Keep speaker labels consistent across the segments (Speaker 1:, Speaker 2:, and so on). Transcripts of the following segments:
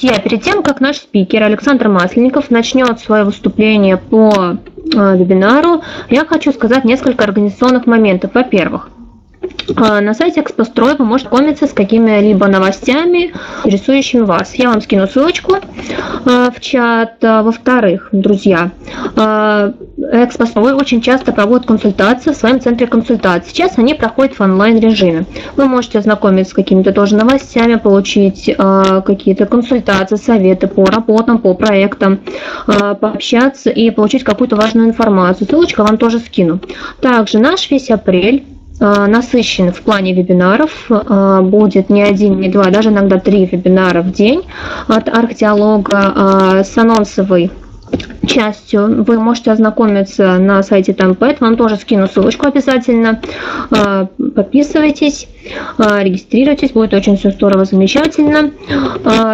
Speaker 1: друзья, перед тем, как наш спикер Александр Масленников начнет свое выступление по э, вебинару, я хочу сказать несколько организационных моментов. Во-первых, на сайте Экспострой вы можете знакомиться с какими-либо новостями, интересующими вас. Я вам скину ссылочку а, в чат. А, во-вторых, друзья, Экспострой очень часто проводит консультации в своем центре консультаций. Сейчас они проходят в онлайн-режиме. Вы можете ознакомиться с какими-то тоже новостями, получить какие-то консультации, советы по работам, по проектам, пообщаться и получить какую-то важную информацию. Ссылочку вам тоже скину. Также наш весь апрель насыщен в плане вебинаров. Э, будет не один, не два, даже иногда три вебинара в день от археолога э, с анонсовой частью. Вы можете ознакомиться на сайте Тампэт. Вам тоже скину ссылочку обязательно. Подписывайтесь, регистрируйтесь. Будет очень все здорово, замечательно.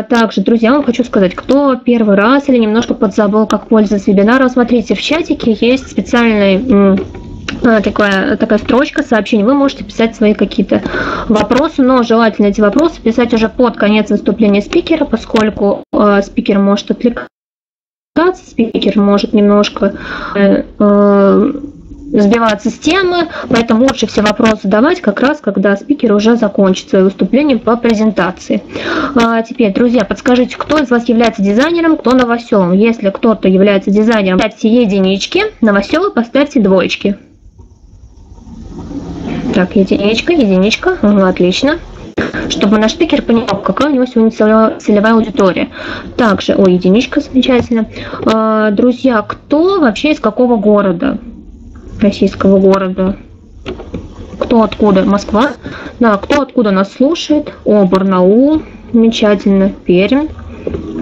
Speaker 1: Также, друзья, вам хочу сказать, кто первый раз или немножко подзабыл, как пользоваться вебинаром, смотрите, в чатике есть специальный а, такая, такая строчка сообщений, вы можете писать свои какие-то вопросы, но желательно эти вопросы писать уже под конец выступления спикера, поскольку э, спикер может отвлекаться, спикер может немножко э, э, сбиваться с темы, поэтому лучше все вопросы задавать как раз, когда спикер уже закончит свое выступление по презентации. А теперь, друзья, подскажите, кто из вас является дизайнером, кто новоселом? Если кто-то является дизайнером, ставьте единички, новоселы поставьте двоечки. Так, единичка, единичка, ну, отлично. Чтобы наш спикер понимал, какая у него сегодня целевая аудитория. Также, о, единичка, замечательно. А, друзья, кто вообще из какого города? Российского города. Кто откуда? Москва? Да, кто откуда нас слушает? О, Барнаул. Замечательно. Пермь.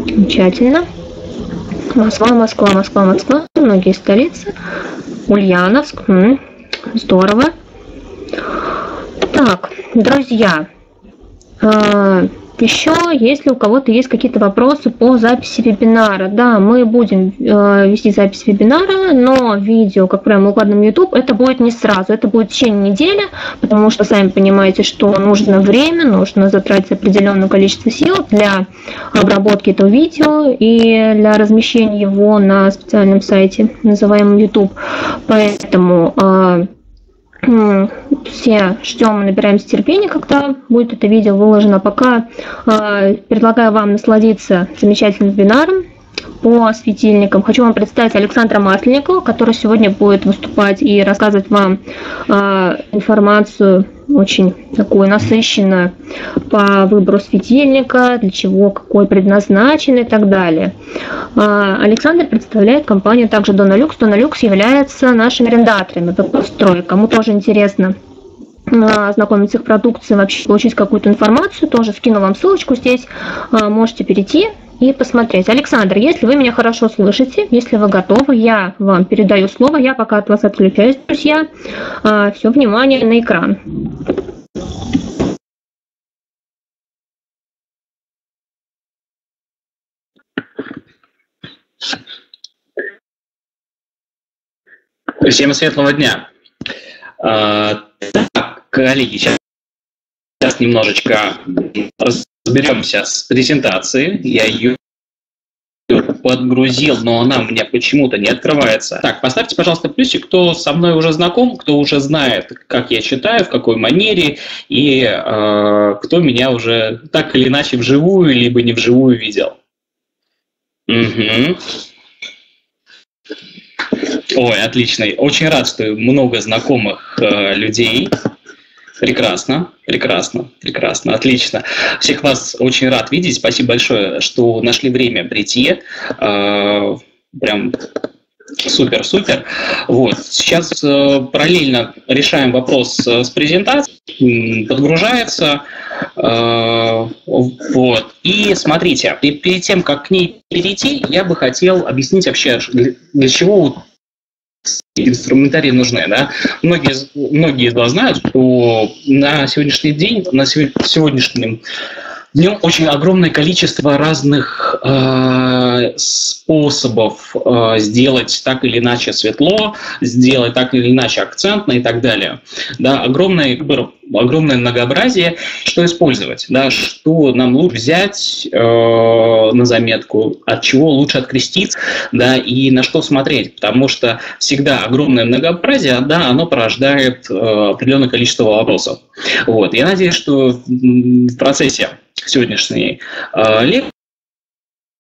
Speaker 1: Замечательно. Москва, Москва, Москва, Москва. Многие столицы. Ульяновск. М -м, здорово. Так, друзья, а, еще, если у кого-то есть какие-то вопросы по записи вебинара, да, мы будем э, вести запись вебинара, но видео, как правило, мы укладываем YouTube, это будет не сразу, это будет в течение недели, потому что сами понимаете, что нужно время, нужно затратить определенное количество сил для обработки этого видео и для размещения его на специальном сайте, называемом YouTube. Поэтому э, все ждем, набираемся терпения, когда будет это видео выложено. Пока э, предлагаю вам насладиться замечательным вебинаром по светильникам. Хочу вам представить Александра Масленникова, который сегодня будет выступать и рассказывать вам э, информацию очень такую насыщенную по выбору светильника, для чего, какой предназначен и так далее. А, Александр представляет компанию также Донолюкс. Донолюкс является нашими арендаторами по Кому тоже интересно а, ознакомиться с их продукцией, вообще получить какую-то информацию, тоже скину вам ссылочку здесь, можете перейти и посмотреть. Александр, если вы меня хорошо слышите, если вы готовы, я вам передаю слово, я пока от вас отключаюсь, друзья. А, Все внимание на экран.
Speaker 2: Всем светлого дня. А, так, коллеги, сейчас немножечко разберемся с презентацией. Я ее подгрузил, но она у меня почему-то не открывается. Так, поставьте, пожалуйста, плюсик, кто со мной уже знаком, кто уже знает, как я читаю, в какой манере, и э, кто меня уже так или иначе вживую, либо не вживую видел. Угу. Ой, отлично. Очень рад, что много знакомых э, людей. Прекрасно, прекрасно, прекрасно, отлично. Всех вас очень рад видеть. Спасибо большое, что нашли время прийти. Э, прям Супер, супер. Вот. Сейчас э, параллельно решаем вопрос с презентацией, подгружается. Э, вот. И смотрите, перед тем, как к ней перейти, я бы хотел объяснить вообще, для чего инструментарии нужны. Да? Многие, многие из вас знают, что на сегодняшний день, на сегодняшнем В нем очень огромное количество разных э, способов э, сделать так или иначе светло, сделать так или иначе акцентно и так далее. Да, огромный выбор, огромное многообразие, что использовать, да, что нам лучше взять э, на заметку, от чего лучше откреститься, да, и на что смотреть, потому что всегда огромное многообразие, да, оно порождает э, определенное количество вопросов. Вот. Я надеюсь, что в процессе сегодняшней э,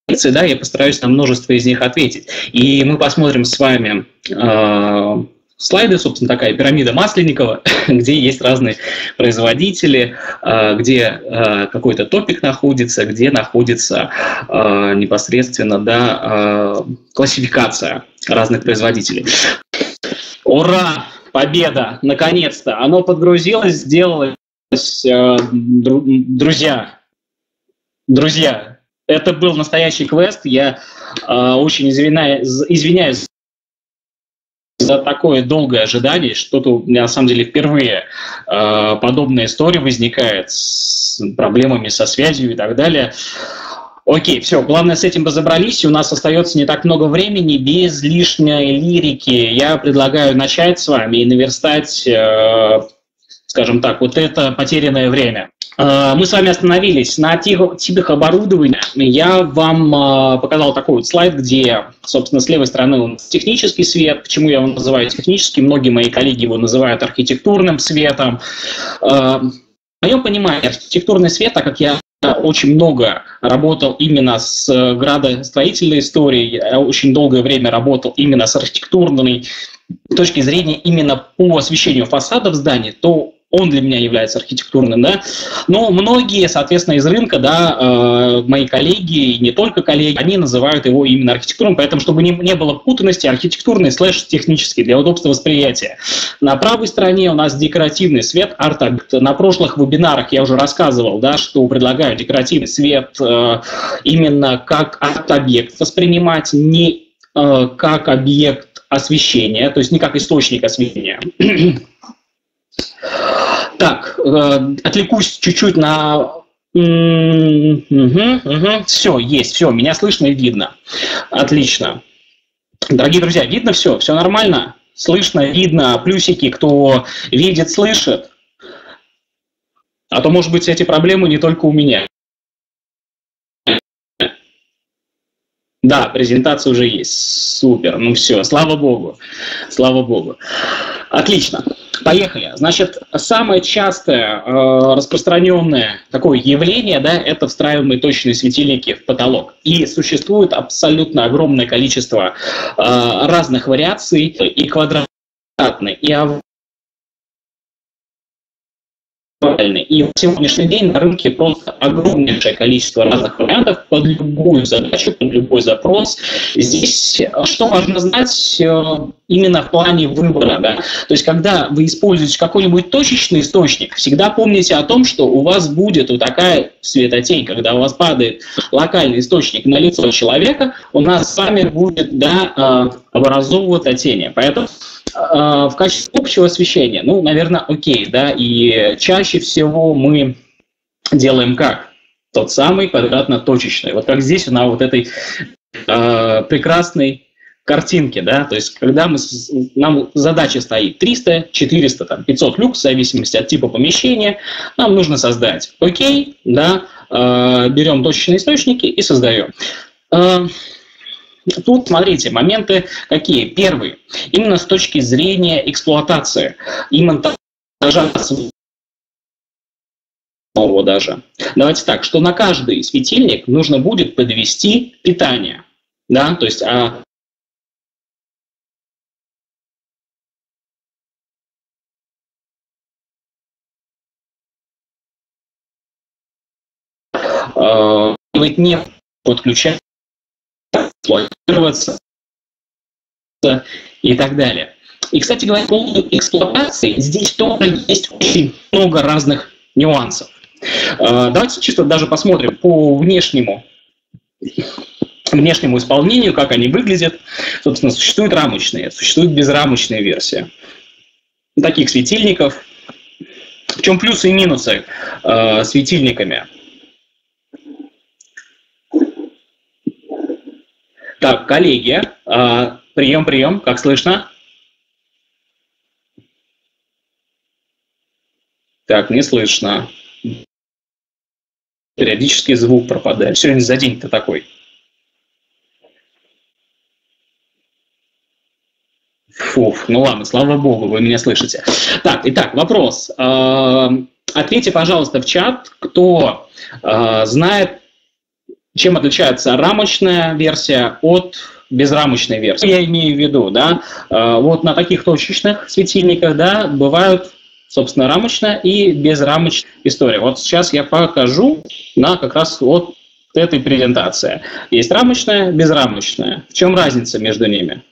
Speaker 2: лекции, да, я постараюсь на множество из них ответить. И мы посмотрим с вами э, слайды, собственно, такая пирамида Масленникова, где есть разные производители, э, где э, какой-то топик находится, где находится непосредственно да, классификация разных производителей. Ура! Победа! Наконец-то! Оно подгрузилось, сделалось. Друзья, Друзья, это был настоящий квест. Я э, очень извиняюсь, извиняюсь за такое долгое ожидание. Что-то на самом деле впервые э, подобная история возникает с проблемами со связью и так далее. Окей, все, главное, с этим разобрались. У нас остается не так много времени. Без лишней лирики я предлагаю начать с вами и наверстать, э, скажем так, вот это потерянное время. Э, мы с вами остановились на типах оборудования. Я вам э, показал такой вот слайд, где, собственно, с левой стороны нас технический свет. Почему я его называю техническим? Многие мои коллеги его называют архитектурным светом. Э, в моем понимании архитектурный свет, так как я очень много работал именно с градостроительной историей, очень долгое время работал именно с архитектурной точки зрения именно по освещению фасадов зданий, то он для меня является архитектурным, да. Но многие, соответственно, из рынка, да, э, мои коллеги, и не только коллеги, они называют его именно архитектурным, поэтому, чтобы не, не было путанности, архитектурный слэш технический для удобства восприятия. На правой стороне у нас декоративный свет, арт-объект. На прошлых вебинарах я уже рассказывал, да, что предлагаю декоративный свет э, именно как арт-объект воспринимать, не э, как объект освещения, то есть не как источник освещения. Так, э, отвлекусь чуть-чуть на... Угу, угу. Все, есть, все, меня слышно и видно. Отлично. Дорогие друзья, видно все? Все нормально? Слышно, видно, плюсики, кто видит, слышит. А то, может быть, эти проблемы не только у меня. Да, презентация уже есть. Супер. Ну все, слава богу. Слава богу. Отлично. Поехали. Значит, самое частое э, распространенное такое явление, да, это встраиваемые точные светильники в потолок. И существует абсолютно огромное количество э, разных вариаций и квадратные, и И в сегодняшний день на рынке просто огромнейшее количество разных вариантов под любую задачу, под любой запрос. Здесь что важно знать э, именно в плане выбора. Да? То есть, когда вы используете какой-нибудь точечный источник, всегда помните о том, что у вас будет вот такая светотень, когда у вас падает локальный источник на лицо человека, у нас с вами будет да, э, образовываться тени. Поэтому в качестве общего освещения, ну, наверное, окей, да, и чаще всего мы делаем как? Тот самый квадратно-точечный. Вот как здесь на вот этой э, прекрасной картинке, да, то есть когда мы, нам задача стоит 300, 400, там, 500 люкс, в зависимости от типа помещения, нам нужно создать. Окей, да, э, берем точечные источники и создаем. Э, Тут, смотрите, моменты какие. Первый. Именно с точки зрения эксплуатации и монтажа самого даже. Давайте так, что на каждый светильник нужно будет подвести питание. Да, то есть а не подключать эксплуатироваться и так далее. И, кстати говоря, по поводу эксплуатации, здесь тоже есть очень много разных нюансов. А, давайте чисто даже посмотрим по внешнему внешнему исполнению, как они выглядят. Собственно, существуют рамочные, существует безрамочная версия таких светильников. В чем плюсы и минусы э, светильниками? Так, коллеги, а, прием, прием, как слышно? Так, не слышно. Периодически звук пропадает. Сегодня за день-то такой. Фуф, ну ладно, слава богу, вы меня слышите. Так, итак, вопрос. А, ответьте, пожалуйста, в чат, кто а, знает, чем отличается рамочная версия от безрамочной версии. Я имею в виду, да, а, вот на таких точечных светильниках, да, бывают собственно, рамочная и безрамочная история. Вот сейчас я покажу на как раз вот этой презентации. Есть рамочная, безрамочная. В чем разница между ними?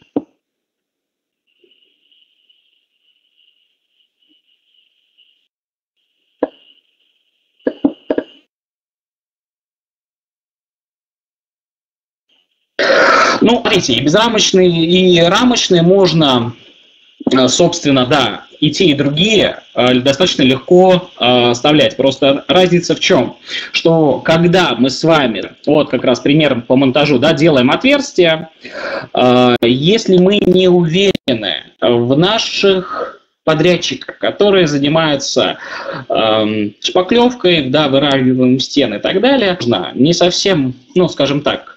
Speaker 2: Ну, смотрите, и безрамочные, и рамочные можно, э, собственно, да, и те, и другие э, достаточно легко э, оставлять. Просто разница в чем? Что когда мы с вами, вот как раз примером по монтажу, да, делаем отверстие, если мы не уверены в наших подрядчиков, которые занимаются эм, шпаклевкой, да, выравниваем стены и так далее, не совсем, ну, скажем так,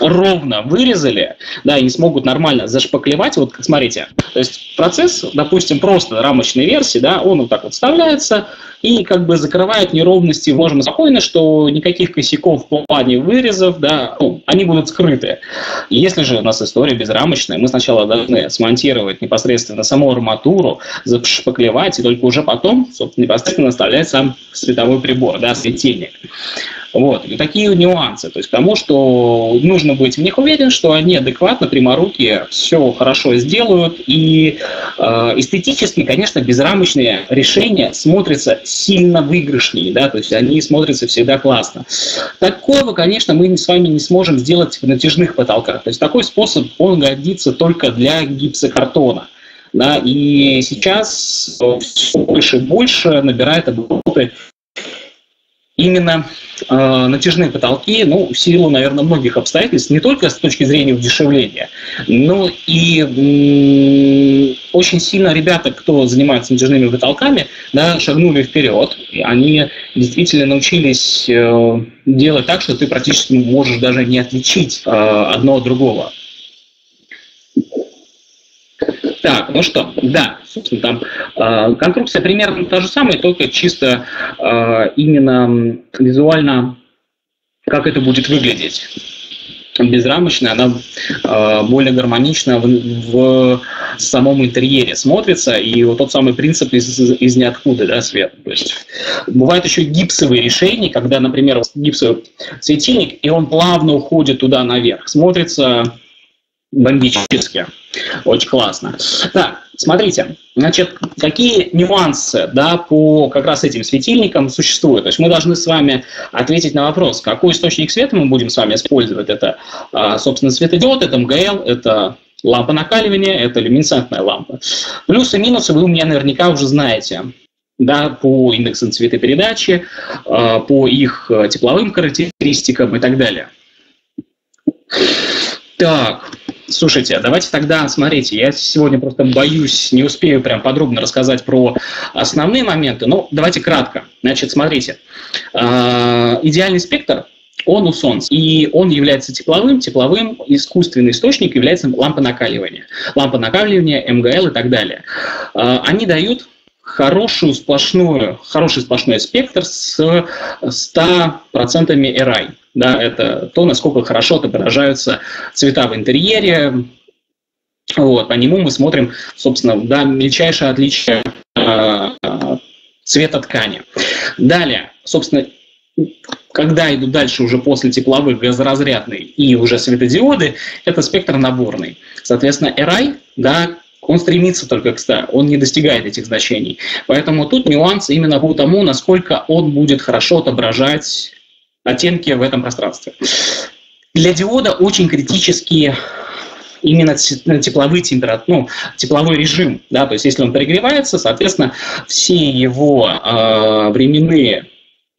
Speaker 2: ровно вырезали, да, и не смогут нормально зашпаклевать, вот смотрите, то есть процесс, допустим, просто рамочной версии, да, он вот так вот вставляется и как бы закрывает неровности, можем спокойно, что никаких косяков в плане вырезов, да, ну, они будут скрыты. Если же у нас история безрамочная, мы сначала должны смонтировать непосредственно саму арматуру, зашпаклевать, и только уже потом, собственно, непосредственно вставлять сам световой прибор, да, светильник. Вот. И такие нюансы. То есть к тому, что нужно быть в них уверен, что они адекватно, пряморукие, все хорошо сделают. И э, эстетически, конечно, безрамочные решения смотрятся сильно выигрышнее, да, то есть они смотрятся всегда классно. Такого, конечно, мы с вами не сможем сделать в натяжных потолках. То есть такой способ, он годится только для гипсокартона. Да, и сейчас все больше и больше набирает обороты именно э, натяжные потолки, ну, в силу, наверное, многих обстоятельств, не только с точки зрения удешевления, но и очень сильно ребята, кто занимается натяжными потолками, да, шагнули вперед. И они действительно научились э, делать так, что ты практически можешь даже не отличить э, одно от другого. Так, ну что, да, собственно, там э, конструкция примерно та же самая, только чисто э, именно визуально, как это будет выглядеть. Безрамочная, она э, более гармонично в, в самом интерьере смотрится, и вот тот самый принцип из, из ниоткуда, да, свет. То есть бывают еще гипсовые решения, когда, например, гипсовый светильник, и он плавно уходит туда наверх. Смотрится бомбически. Очень классно. Так, смотрите, значит, какие нюансы, да, по как раз этим светильникам существуют. То есть мы должны с вами ответить на вопрос, какой источник света мы будем с вами использовать. Это, а, собственно, светодиод, это МГЛ, это лампа накаливания, это люминесцентная лампа. Плюсы и минусы вы у меня наверняка уже знаете да, по индексам цветопередачи, а, по их тепловым характеристикам и так далее. Так, Слушайте, давайте тогда, смотрите, я сегодня просто боюсь, не успею прям подробно рассказать про основные моменты, но давайте кратко. Значит, смотрите, а, идеальный спектр он у Солнца. И он является тепловым. Тепловым искусственный источник является лампа накаливания. Лампа накаливания, МГЛ и так далее. А, они дают хорошую сплошную, хороший сплошной спектр с 100% RI. Да, это то, насколько хорошо отображаются цвета в интерьере. Вот, по нему мы смотрим, собственно, да, мельчайшее отличие э, цвета ткани. Далее, собственно, когда идут дальше уже после тепловых газоразрядный и уже светодиоды, это спектр наборный. Соответственно, RI, да, он стремится только к 100, он не достигает этих значений. Поэтому тут нюанс именно по тому, насколько он будет хорошо отображать оттенки в этом пространстве. Для диода очень критические именно тепловые температуры, ну, тепловой режим, да, то есть если он перегревается, соответственно, все его э, временные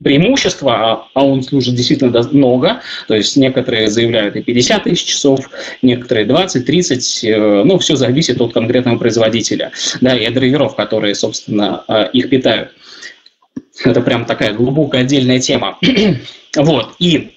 Speaker 2: преимущества, а, а он служит действительно много, то есть некоторые заявляют и 50 тысяч часов, некоторые 20, 30, э, ну, все зависит от конкретного производителя, да, и драйверов, которые, собственно, э, их питают. Это прям такая глубокая отдельная тема. вот, и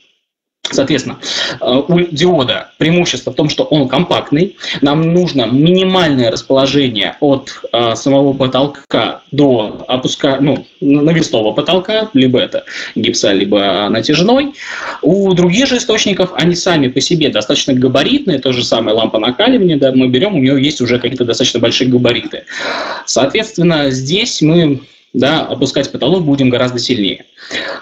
Speaker 2: Соответственно, э, у диода преимущество в том, что он компактный. Нам нужно минимальное расположение от а, самого потолка до опуска, ну, навесного потолка, либо это гипса, либо натяжной. У других же источников они сами по себе достаточно габаритные, то же самое лампа накаливания, да, мы берем, у нее есть уже какие-то достаточно большие габариты. Соответственно, здесь мы да, опускать потолок будем гораздо сильнее.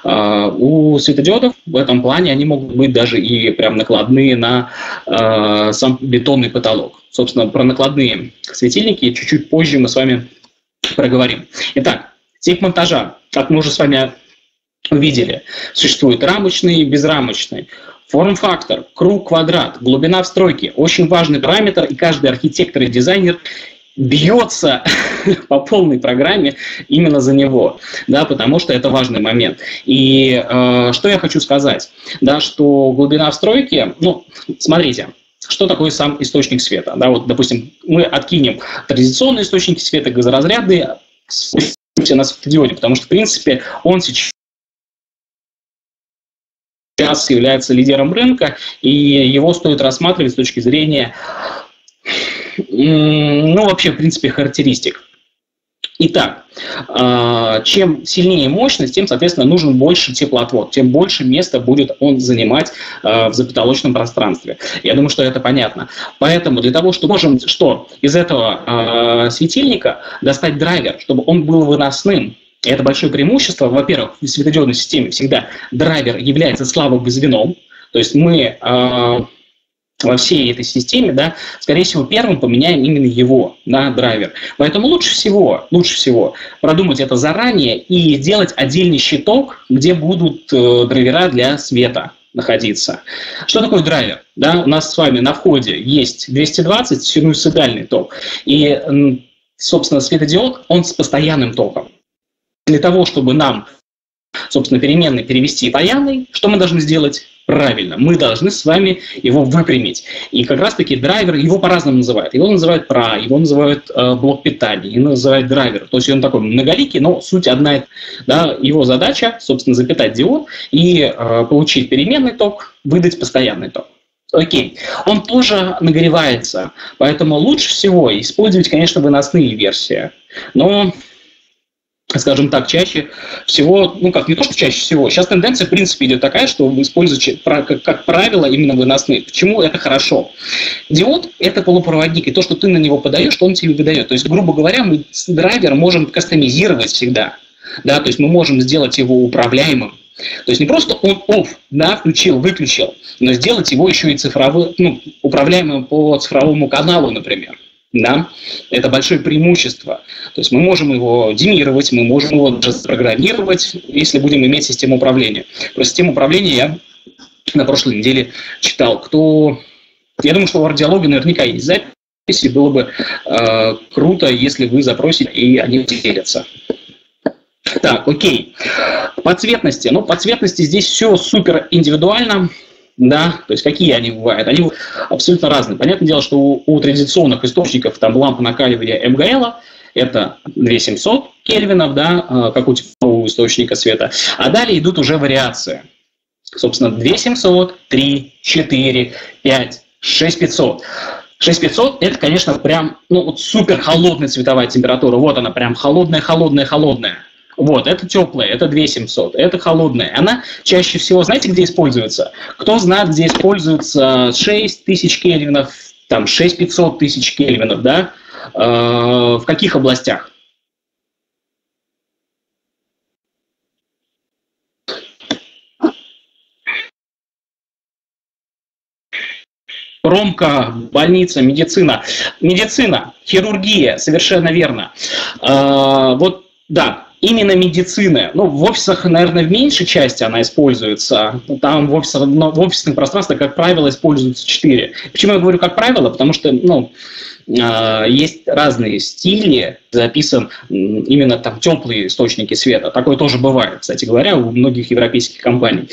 Speaker 2: А, у светодиодов в этом плане они могут быть даже и прям накладные на а, сам бетонный потолок. Собственно, про накладные светильники чуть-чуть позже мы с вами проговорим. Итак, тип монтажа, как мы уже с вами увидели, существует рамочный и безрамочный. Форм-фактор, круг, квадрат, глубина встройки – очень важный параметр, и каждый архитектор и дизайнер бьется по полной программе именно за него, да, потому что это важный момент. И э, что я хочу сказать, да, что глубина встройки, ну, смотрите, что такое сам источник света? Да, вот, допустим, мы откинем традиционные источники света, газоразрядные, на светодиоде, потому что, в принципе, он сейчас является лидером рынка, и его стоит рассматривать с точки зрения ну, вообще, в принципе, характеристик. Итак, а, чем сильнее мощность, тем, соответственно, нужен больше теплоотвод, тем больше места будет он занимать а, в запотолочном пространстве. Я думаю, что это понятно. Поэтому для того, чтобы можем что из этого а, светильника достать драйвер, чтобы он был выносным, это большое преимущество. Во-первых, в светодиодной системе всегда драйвер является слабым звеном, то есть мы во всей этой системе, да, скорее всего, первым поменяем именно его на драйвер. Поэтому лучше всего, лучше всего продумать это заранее и сделать отдельный щиток, где будут э, драйвера для света находиться. Что такое драйвер? Да, у нас с вами на входе есть 220 синусоидальный ток. И, собственно, светодиод, он с постоянным током. Для того, чтобы нам, собственно, переменный перевести постоянный, что мы должны сделать? Правильно. Мы должны с вами его выпрямить. И как раз-таки драйвер, его по-разному называют. Его называют PRA, его называют э, блок питания, его называют драйвер. То есть он такой многоликий, но суть одна. Да, его задача, собственно, запитать диод и э, получить переменный ток, выдать постоянный ток. Окей. Он тоже нагревается, поэтому лучше всего использовать, конечно, выносные версии. Но скажем так, чаще всего, ну как не то, что чаще всего, сейчас тенденция в принципе идет такая, что вы используете, как, правило, именно выносные. Почему это хорошо? Диод – это полупроводник, и то, что ты на него подаешь, он тебе выдает. То есть, грубо говоря, мы драйвер можем кастомизировать всегда. Да, то есть мы можем сделать его управляемым. То есть не просто он off, да, включил, выключил, но сделать его еще и цифровым, ну, управляемым по цифровому каналу, например. Да? Это большое преимущество. То есть мы можем его демировать, мы можем его даже программировать, если будем иметь систему управления. Про систему управления я на прошлой неделе читал. Кто... Я думаю, что у радиологии наверняка есть записи. Было бы э, круто, если вы запросите, и они делятся. Так, окей. По цветности. Ну, по цветности здесь все супер индивидуально да, то есть какие они бывают, они абсолютно разные. Понятное дело, что у, у традиционных источников, там, лампа накаливания МГЛ, это 2700 кельвинов, да, а, как у теплового источника света, а далее идут уже вариации. Собственно, 2700, 3, 4, 5, 6500. 6500 это, конечно, прям ну, вот супер холодная цветовая температура. Вот она прям холодная, холодная, холодная. Вот, это теплая, это 2700, это холодная. Она чаще всего, знаете, где используется? Кто знает, где используется 6000 кельвинов, там 6500 тысяч кельвинов, да? Э, в каких областях? Промка, больница, медицина. Медицина, хирургия, совершенно верно. Э, вот да, именно медицины. Ну, в офисах, наверное, в меньшей части она используется. Там в, офисах, в офисных пространствах, как правило, используются 4. Почему я говорю как правило? Потому что, ну, а, есть разные стили, записан именно там теплые источники света. Такое тоже бывает, кстати говоря, у многих европейских компаний.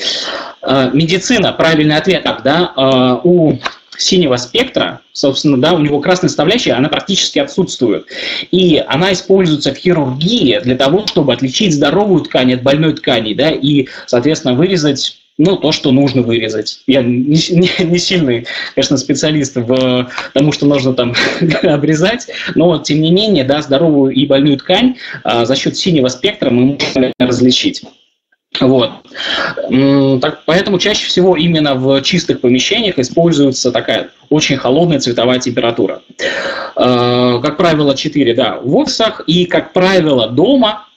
Speaker 2: А, медицина, правильный ответ, да, а, у синего спектра, собственно, да, у него красная составляющая, она практически отсутствует. И она используется в хирургии для того, чтобы отличить здоровую ткань от больной ткани, да, и, соответственно, вырезать ну, то, что нужно вырезать. Я не, не, не сильный, конечно, специалист в тому, что нужно там обрезать, но, тем не менее, да, здоровую и больную ткань а, за счет синего спектра мы можем различить. Вот. Так, поэтому чаще всего именно в чистых помещениях используется такая очень холодная цветовая температура. Э, как правило, 4 да, в офисах и, как правило, дома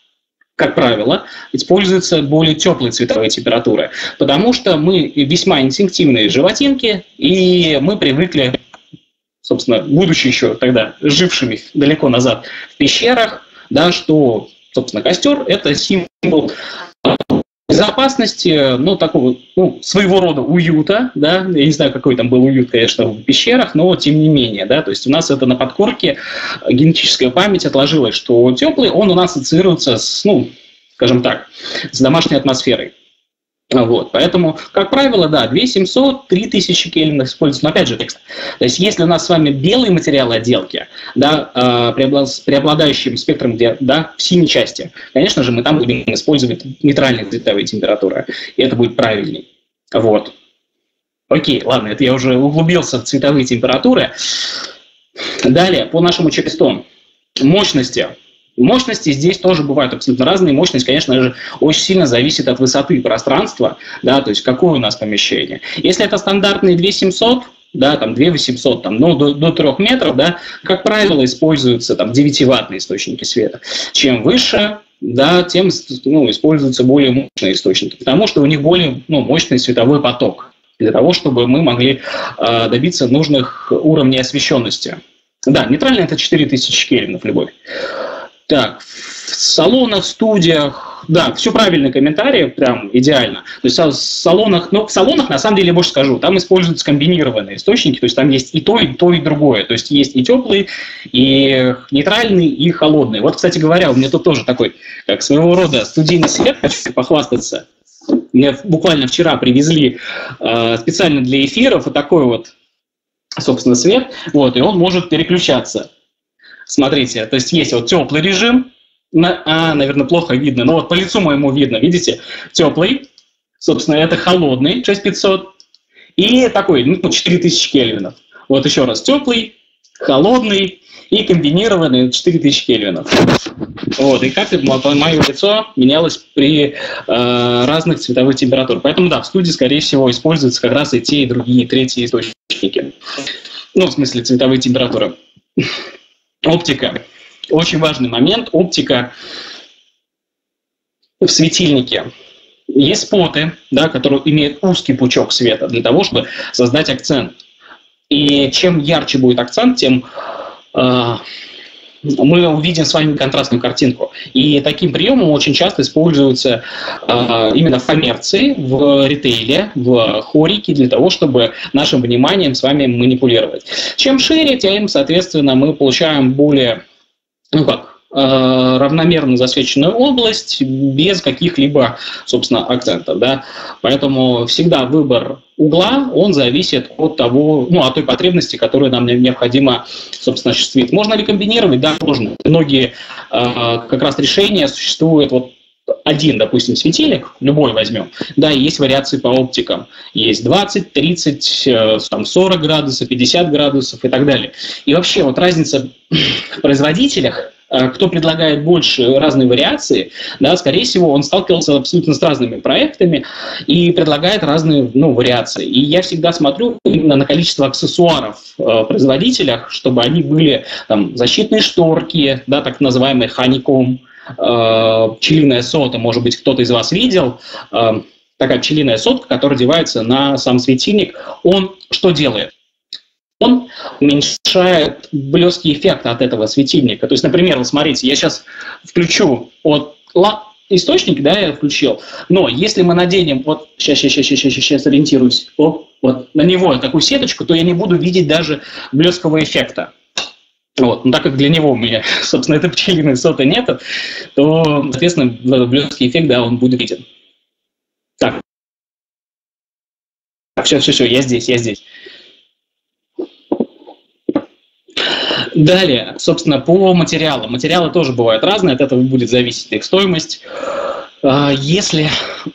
Speaker 2: как правило, используются более теплые цветовые температуры, потому что мы весьма инстинктивные животинки, и мы привыкли, собственно, будучи еще тогда жившими далеко назад в пещерах, да, что, собственно, костер – это символ безопасности, ну, такого, ну, своего рода уюта, да, я не знаю, какой там был уют, конечно, в пещерах, но тем не менее, да, то есть у нас это на подкорке генетическая память отложилась, что теплый, он у нас ассоциируется с, ну, скажем так, с домашней атмосферой. Вот, поэтому, как правило, да, 2700, 3000 кельвинов используется, но опять же текст. То есть, если у нас с вами белые материалы отделки, да, э, с преобладающим спектром да, в синей части, конечно же, мы там будем использовать нейтральные цветовые температуры, и это будет правильней. Вот. Окей, ладно, это я уже углубился в цветовые температуры. Далее, по нашему чек-листу. Мощности. Мощности здесь тоже бывают абсолютно разные. Мощность, конечно же, очень сильно зависит от высоты пространства, да, то есть какое у нас помещение. Если это стандартные 2700, да, там 2800, там, ну, до, до 3 метров, да, как правило, используются там 9-ваттные источники света. Чем выше, да, тем ну, используются более мощные источники, потому что у них более ну, мощный световой поток для того, чтобы мы могли э, добиться нужных уровней освещенности. Да, нейтрально это 4000 кельвинов любовь. Так, в салонах, студиях, да, все правильные комментарии, прям идеально. То есть в салонах, ну, в салонах, на самом деле, больше скажу, там используются комбинированные источники, то есть там есть и то, и то, и другое. То есть есть и теплый, и нейтральный, и холодный. Вот, кстати говоря, у меня тут тоже такой, как своего рода студийный свет, хочу похвастаться. Мне буквально вчера привезли э, специально для эфиров вот такой вот, собственно, свет, вот, и он может переключаться. Смотрите, то есть есть вот теплый режим, на, а, наверное, плохо видно, но вот по лицу моему видно, видите, теплый, собственно, это холодный 6500, и такой, ну, 4000 кельвинов. Вот еще раз, теплый, холодный и комбинированный 4000 кельвинов. Вот, и как мое лицо менялось при э, разных цветовых температурах. Поэтому, да, в студии, скорее всего, используются как раз и те, и другие, и третьи источники. Ну, в смысле, цветовые температуры. Оптика. Очень важный момент. Оптика в светильнике. Есть споты, да, которые имеют узкий пучок света для того, чтобы создать акцент. И чем ярче будет акцент, тем э, мы увидим с вами контрастную картинку. И таким приемом очень часто используется э, именно в коммерции, в ритейле, в хорике, для того, чтобы нашим вниманием с вами манипулировать. Чем шире, тем, соответственно, мы получаем более, ну как, равномерно засвеченную область без каких-либо, собственно, акцентов. Да? Поэтому всегда выбор угла, он зависит от того, ну, от той потребности, которую нам необходимо, собственно, осуществить. Можно ли комбинировать? Да, можно. Многие э, как раз решения существуют вот один, допустим, светильник, любой возьмем, да, есть вариации по оптикам. Есть 20, 30, э, там 40 градусов, 50 градусов и так далее. И вообще вот разница в производителях Э, кто предлагает больше разные вариации, да, скорее всего, он сталкивался абсолютно с разными проектами и предлагает разные ну, вариации. И я всегда смотрю именно на количество аксессуаров э, в производителях, чтобы они были там, защитные шторки, да, так называемый хаником, э, пчелиная сота, может быть, кто-то из вас видел, такая пчелиная сотка, которая одевается на сам светильник, он что делает? Он уменьшает блеский эффект от этого светильника. То есть, например, вот смотрите, я сейчас включу от источник, да, я включил. Но если мы наденем, вот сейчас, сейчас, сейчас, сейчас, сейчас ориентируюсь, о, вот на него такую сеточку, то я не буду видеть даже блескового эффекта. Вот. Но так как для него у меня, собственно, этой пчелиной соты нету, то, соответственно, блесткий эффект, да, он будет виден. Так. Все, все, все, я здесь, я здесь. Далее, собственно, по материалам. Материалы тоже бывают разные, от этого будет зависеть их стоимость. А, если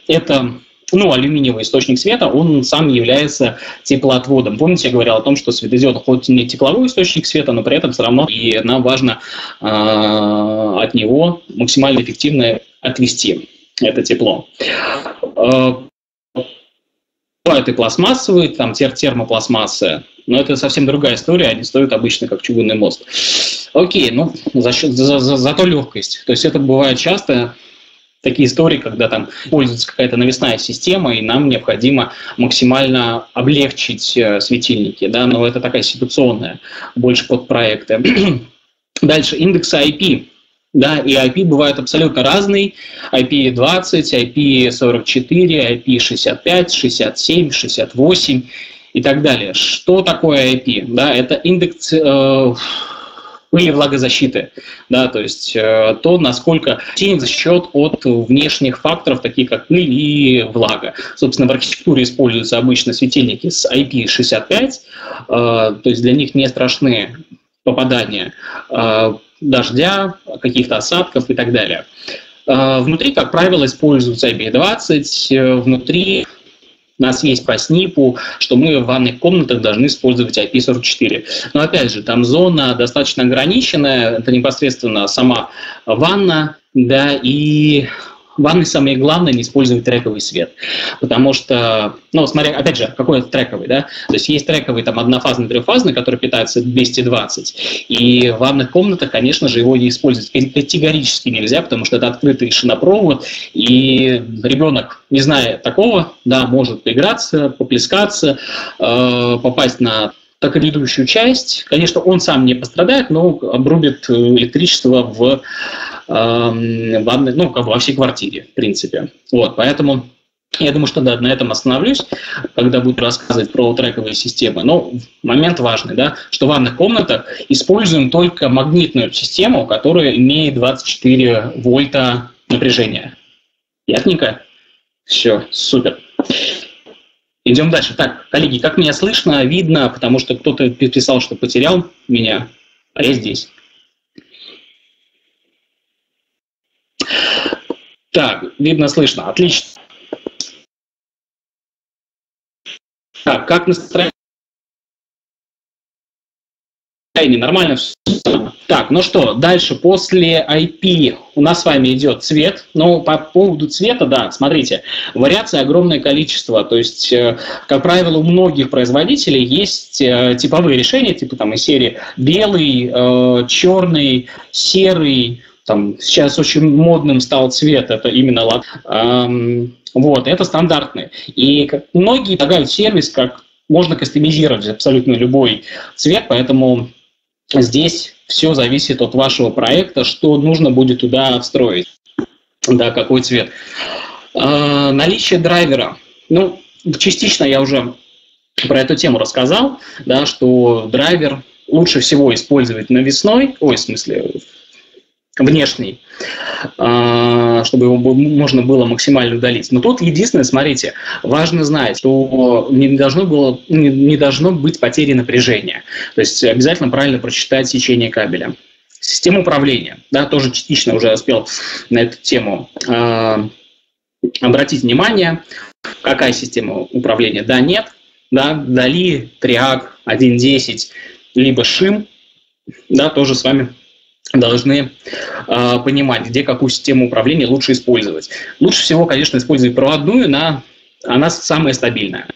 Speaker 2: это ну, алюминиевый источник света, он сам является теплоотводом. Помните, я говорил о том, что светодиод хоть не тепловой источник света, но при этом все равно и нам важно э, от него максимально эффективно отвести это тепло. Э, бывают и пластмассовые, там тер термопластмассы, но это совсем другая история, они стоят обычно как чугунный мост. Окей, ну, за счет, за, за, зато легкость. То есть это бывает часто, такие истории, когда там пользуется какая-то навесная система, и нам необходимо максимально облегчить э, светильники, да, но это такая ситуационная, больше под проекты. Дальше индексы IP. Да, и IP бывают абсолютно разные. IP20, IP44, IP65, 67, 68 и так далее. Что такое IP? Да, это индекс э, пыли влагозащиты, да, то есть э, то, насколько тень защищет от внешних факторов, таких как пыль и влага. Собственно, в архитектуре используются обычно светильники с IP65, э, то есть для них не страшны попадания э, дождя, каких-то осадков и так далее. Э, внутри, как правило, используется IP20, э, внутри у нас есть по СНИПу, что мы в ванных комнатах должны использовать IP44. Но опять же, там зона достаточно ограниченная, это непосредственно сама ванна, да, и ванной самое главное не использовать трековый свет. Потому что, ну, смотря, опять же, какой это трековый, да? То есть есть трековый там однофазный, трехфазный, который питается 220. И в ванных комнатах, конечно же, его не использовать категорически нельзя, потому что это открытый шинопровод, и ребенок, не зная такого, да, может поиграться, поплескаться, э, попасть на так и ведущую часть. Конечно, он сам не пострадает, но обрубит э, электричество в Эм, ванной, ну, как бы во всей квартире, в принципе. Вот, поэтому я думаю, что да, на этом остановлюсь, когда буду рассказывать про трековые системы. Но момент важный, да, что в ванных комнатах используем только магнитную систему, которая имеет 24 вольта напряжения. Ясненько? Все, супер. Идем дальше. Так, коллеги, как меня слышно, видно, потому что кто-то писал, что потерял меня, а я здесь. Так, видно, слышно. Отлично. Так, как настроение? Нормально все. Так, ну что, дальше после IP у нас с вами идет цвет. Ну, по поводу цвета, да, смотрите, вариаций огромное количество. То есть, э, как правило, у многих производителей есть э, типовые решения, типа там из серии белый, э, черный, серый, там, сейчас очень модным стал цвет, это именно лак. Эм, вот, это стандартные. И как, многие предлагают сервис, как можно кастомизировать абсолютно любой цвет, поэтому здесь все зависит от вашего проекта, что нужно будет туда встроить, да, какой цвет. Э, наличие драйвера. Ну, частично я уже про эту тему рассказал, да, что драйвер лучше всего использовать навесной, ой, в смысле, внешний, а, чтобы его можно было максимально удалить. Но тут единственное, смотрите, важно знать, что не должно, было, не должно быть потери напряжения. То есть обязательно правильно прочитать сечение кабеля. Система управления, да, тоже частично уже успел на эту тему э, обратить внимание, какая система управления, да, нет, да, Дали, Триак, 1.10, либо ШИМ, да, тоже с вами должны э, понимать, где какую систему управления лучше использовать. Лучше всего, конечно, использовать проводную, на, она самая стабильная.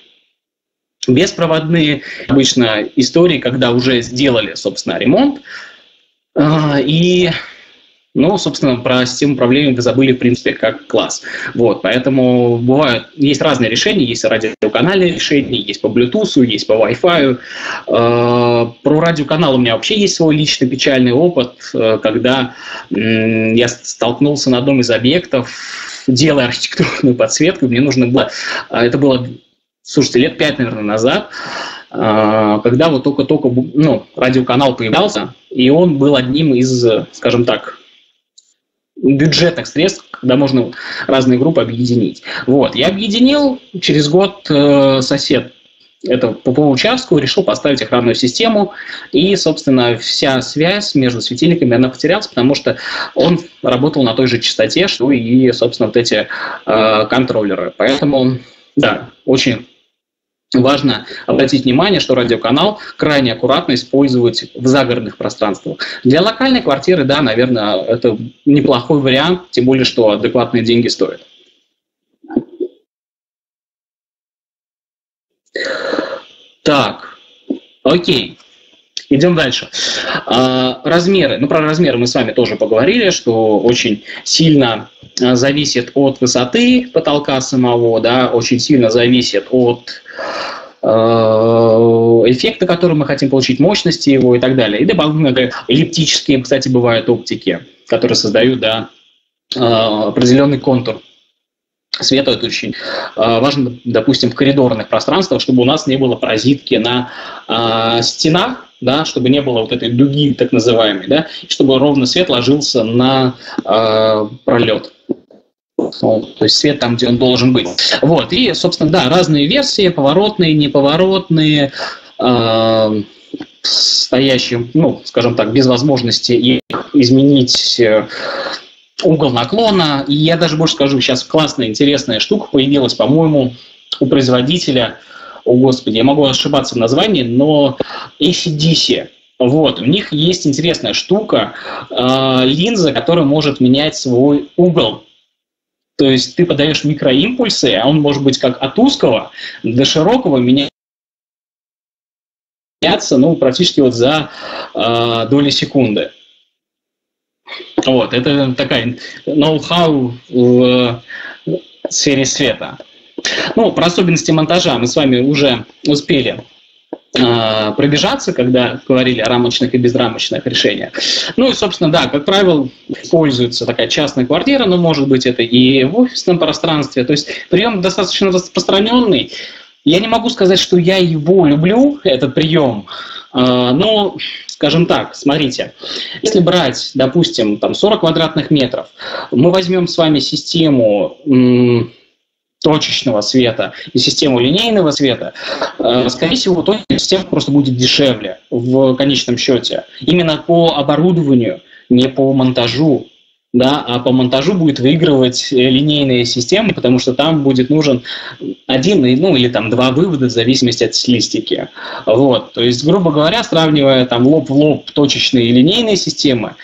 Speaker 2: Беспроводные обычно истории, когда уже сделали, собственно, ремонт, э, и но, собственно, про систему управления вы забыли, в принципе, как класс. Вот, поэтому бывают, есть разные решения, есть радиоканальные решения, есть по Bluetooth, есть по Wi-Fi. Э, про радиоканал у меня вообще есть свой личный печальный опыт, э, когда я столкнулся на одном из объектов, делая архитектурную подсветку, мне нужно было, а, это было, слушайте, лет пять, наверное, назад, когда вот только-только ну, радиоканал появлялся, и он был одним из, скажем так, бюджетных средств, когда можно разные группы объединить. Вот, я объединил, через год э, сосед это по, по участку решил поставить охранную систему, и, собственно, вся связь между светильниками, она потерялась, потому что он работал на той же частоте, что и, собственно, вот эти э, контроллеры. Поэтому, да, очень Важно обратить внимание, что радиоканал крайне аккуратно использовать в загородных пространствах. Для локальной квартиры, да, наверное, это неплохой вариант, тем более, что адекватные деньги стоят. Так, окей. Идем дальше. А, размеры. Ну, про размеры мы с вами тоже поговорили, что очень сильно а, зависит от высоты потолка самого, да, очень сильно зависит от а, эффекта, который мы хотим получить, мощности его и так далее. И дополнительно эллиптические, кстати, бывают оптики, которые создают да, определенный контур света. Это очень важно, допустим, в коридорных пространствах, чтобы у нас не было паразитки на стенах, да, чтобы не было вот этой дуги так называемой, да, чтобы ровно свет ложился на э, пролет. Ну, то есть свет там, где он должен быть. Вот, и, собственно, да, разные версии, поворотные, неповоротные, э, стоящие, ну, скажем так, без возможности их изменить э, угол наклона. И я даже больше скажу, сейчас классная, интересная штука появилась, по-моему, у производителя – о господи, я могу ошибаться в названии, но ACDC, вот, у них есть интересная штука, э, линза, которая может менять свой угол. То есть ты подаешь микроимпульсы, а он может быть как от узкого до широкого меняться, ну, практически вот за э, доли секунды. Вот, это такая ноу-хау в сфере света. Ну, про особенности монтажа мы с вами уже успели а, пробежаться, когда говорили о рамочных и безрамочных решениях. Ну и, собственно, да, как правило, используется такая частная квартира, но может быть это и в офисном пространстве. То есть прием достаточно распространенный. Я не могу сказать, что я его люблю, этот прием, а, но, скажем так, смотрите, если брать, допустим, там 40 квадратных метров, мы возьмем с вами систему точечного света и систему линейного света, э, скорее всего, точечная система просто будет дешевле в конечном счете. Именно по оборудованию, не по монтажу, да, а по монтажу будет выигрывать э, линейная система, потому что там будет нужен один, ну или там два вывода в зависимости от стилистики. Вот, то есть, грубо говоря, сравнивая там лоб в лоб точечные и линейные системы,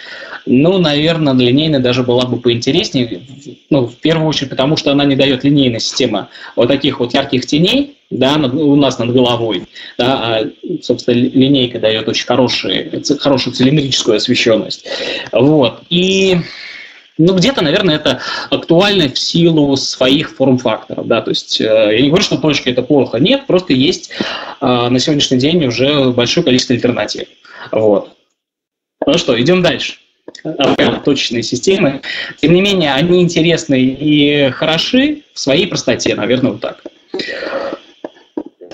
Speaker 2: ну, наверное, линейная даже была бы поинтереснее. Ну, в первую очередь, потому что она не дает линейная система вот таких вот ярких теней, да, у нас над головой, да, а, собственно, линейка дает очень хорошие, хорошую цилиндрическую освещенность. Вот. И ну, где-то, наверное, это актуально в силу своих форм-факторов, да, то есть э, я не говорю, что точка это плохо, нет, просто есть э, на сегодняшний день уже большое количество альтернатив, вот. Ну что, идем дальше точечные системы. Тем не менее, они интересны и хороши в своей простоте, наверное, вот так.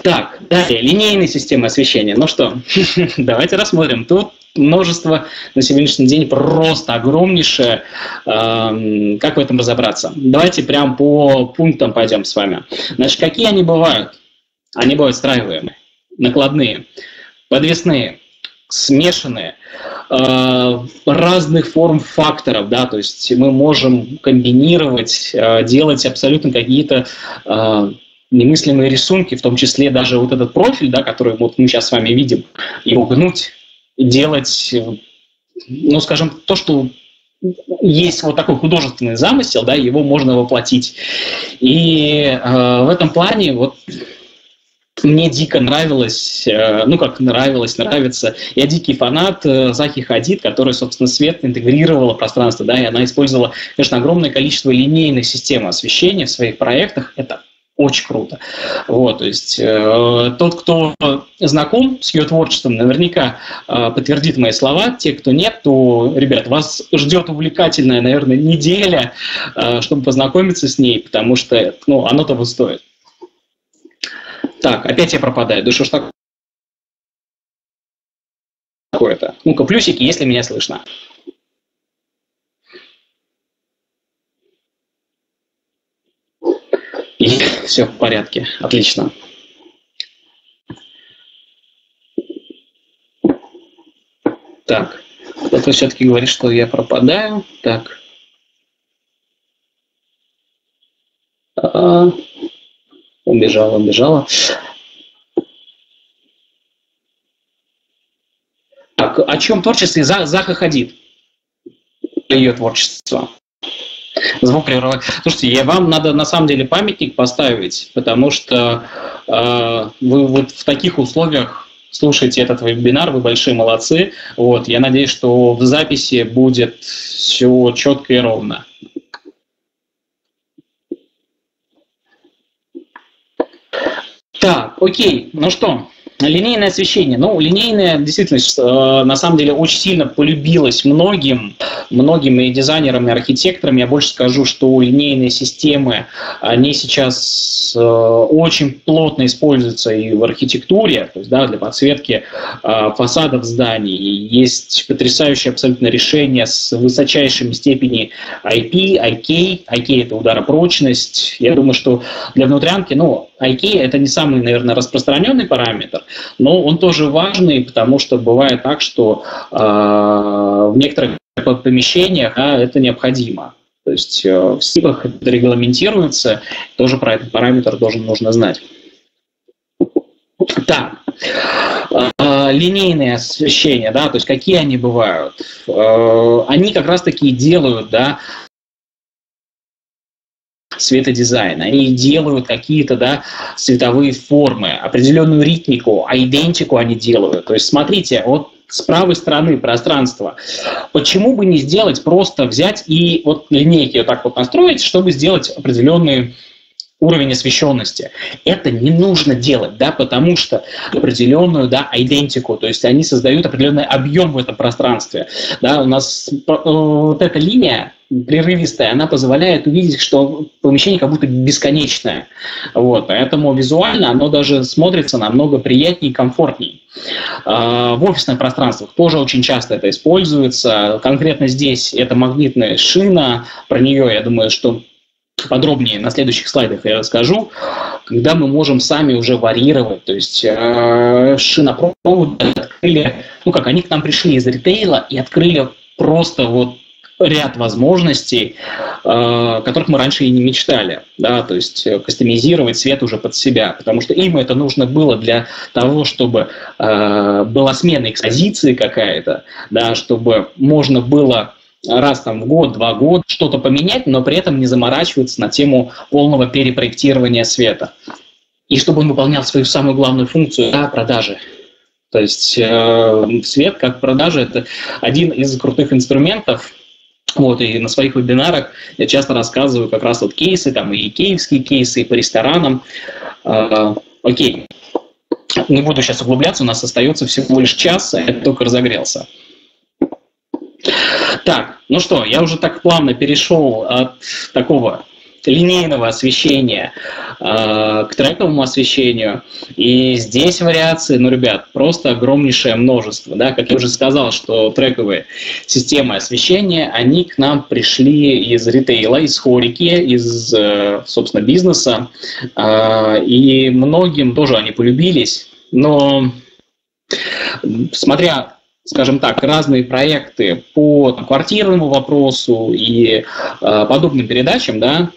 Speaker 2: Так, далее, линейные системы освещения. Ну что, давайте рассмотрим. Тут множество на сегодняшний день просто огромнейшее. Эм, как в этом разобраться? Давайте прям по пунктам пойдем с вами. Значит, какие они бывают? Они бывают встраиваемые, накладные, подвесные, смешанные, разных форм факторов, да, то есть мы можем комбинировать, э, делать абсолютно какие-то э, немыслимые рисунки, в том числе даже вот этот профиль, да, который вот мы сейчас с вами видим, его гнуть, делать, ну, скажем, то, что есть вот такой художественный замысел, да, его можно воплотить. И э, в этом плане вот мне дико нравилось, э, ну как нравилось, нравится. Я дикий фанат э, Захи Хадид, которая, собственно, свет интегрировала пространство, да, и она использовала, конечно, огромное количество линейных систем освещения в своих проектах. Это очень круто. Вот, то есть э, тот, кто знаком с ее творчеством, наверняка э, подтвердит мои слова. Те, кто нет, то, ребят, вас ждет увлекательная, наверное, неделя, э, чтобы познакомиться с ней, потому что, ну, оно того стоит. Так, опять я пропадаю. Да что ж такое-то? Ну-ка, плюсики, если меня слышно. И все в порядке, отлично. Так, кто-то все-таки говорит, что я пропадаю. Так. А, убежала, убежала. Так, о чем творчестве Заха Хадид? Ее творчество. Звук прерывать. Слушайте, я, вам надо на самом деле памятник поставить, потому что э, вы вот в таких условиях слушаете этот вебинар, вы большие молодцы. Вот, я надеюсь, что в записи будет все четко и ровно. Так, окей, ну что, Линейное освещение. Ну, линейное действительно э, на самом деле очень сильно полюбилось многим, многим и дизайнерам, и архитекторам. Я больше скажу, что линейные системы, они сейчас э, очень плотно используются и в архитектуре, то есть да, для подсветки э, фасадов зданий. Есть потрясающее абсолютно решение с высочайшими степени IP, IK. IK – это ударопрочность. Я думаю, что для внутрянки, ну, IK – это не самый, наверное, распространенный параметр, но он тоже важный, потому что бывает так, что э, в некоторых помещениях да, это необходимо. То есть э, в СИПах это регламентируется, тоже про этот параметр должен нужно знать. Так, э, линейные освещения, да, то есть какие они бывают? Э, они как раз таки делают, да, светодизайн. Они делают какие-то да, цветовые формы, определенную ритмику, идентику они делают. То есть смотрите, вот с правой стороны пространства. Почему бы не сделать просто взять и вот линейки вот так вот настроить, чтобы сделать определенные уровень освещенности. Это не нужно делать, да, потому что определенную, да, идентику, то есть они создают определенный объем в этом пространстве. Да, у нас э, вот эта линия прерывистая, она позволяет увидеть, что помещение как будто бесконечное. Вот, поэтому визуально оно даже смотрится намного приятнее и комфортнее. А, в офисных пространствах тоже очень часто это используется. Конкретно здесь это магнитная шина. Про нее, я думаю, что подробнее на следующих слайдах я расскажу, когда мы можем сами уже варьировать, то есть э, шинопроводы открыли, ну как, они к нам пришли из ритейла и открыли просто вот ряд возможностей, э, которых мы раньше и не мечтали, да, то есть э, кастомизировать свет уже под себя, потому что им это нужно было для того, чтобы э, была смена экспозиции какая-то, да, чтобы можно было раз там в год, два года что-то поменять, но при этом не заморачиваться на тему полного перепроектирования света. И чтобы он выполнял свою самую главную функцию да, продажи. То есть э, свет как продажа – это один из крутых инструментов, вот, и на своих вебинарах я часто рассказываю как раз вот кейсы, там и киевские кейсы, и по ресторанам. Э, окей, не буду сейчас углубляться, у нас остается всего лишь час, а я только разогрелся. Так, ну что, я уже так плавно перешел от такого линейного освещения э, к трековому освещению. И здесь вариации, ну, ребят, просто огромнейшее множество. Да? Как я уже сказал, что трековые системы освещения, они к нам пришли из ритейла, из хорики, из, э, собственно, бизнеса. Э, и многим тоже они полюбились. Но смотря скажем так, разные проекты по квартирному вопросу и э, подобным передачам, да,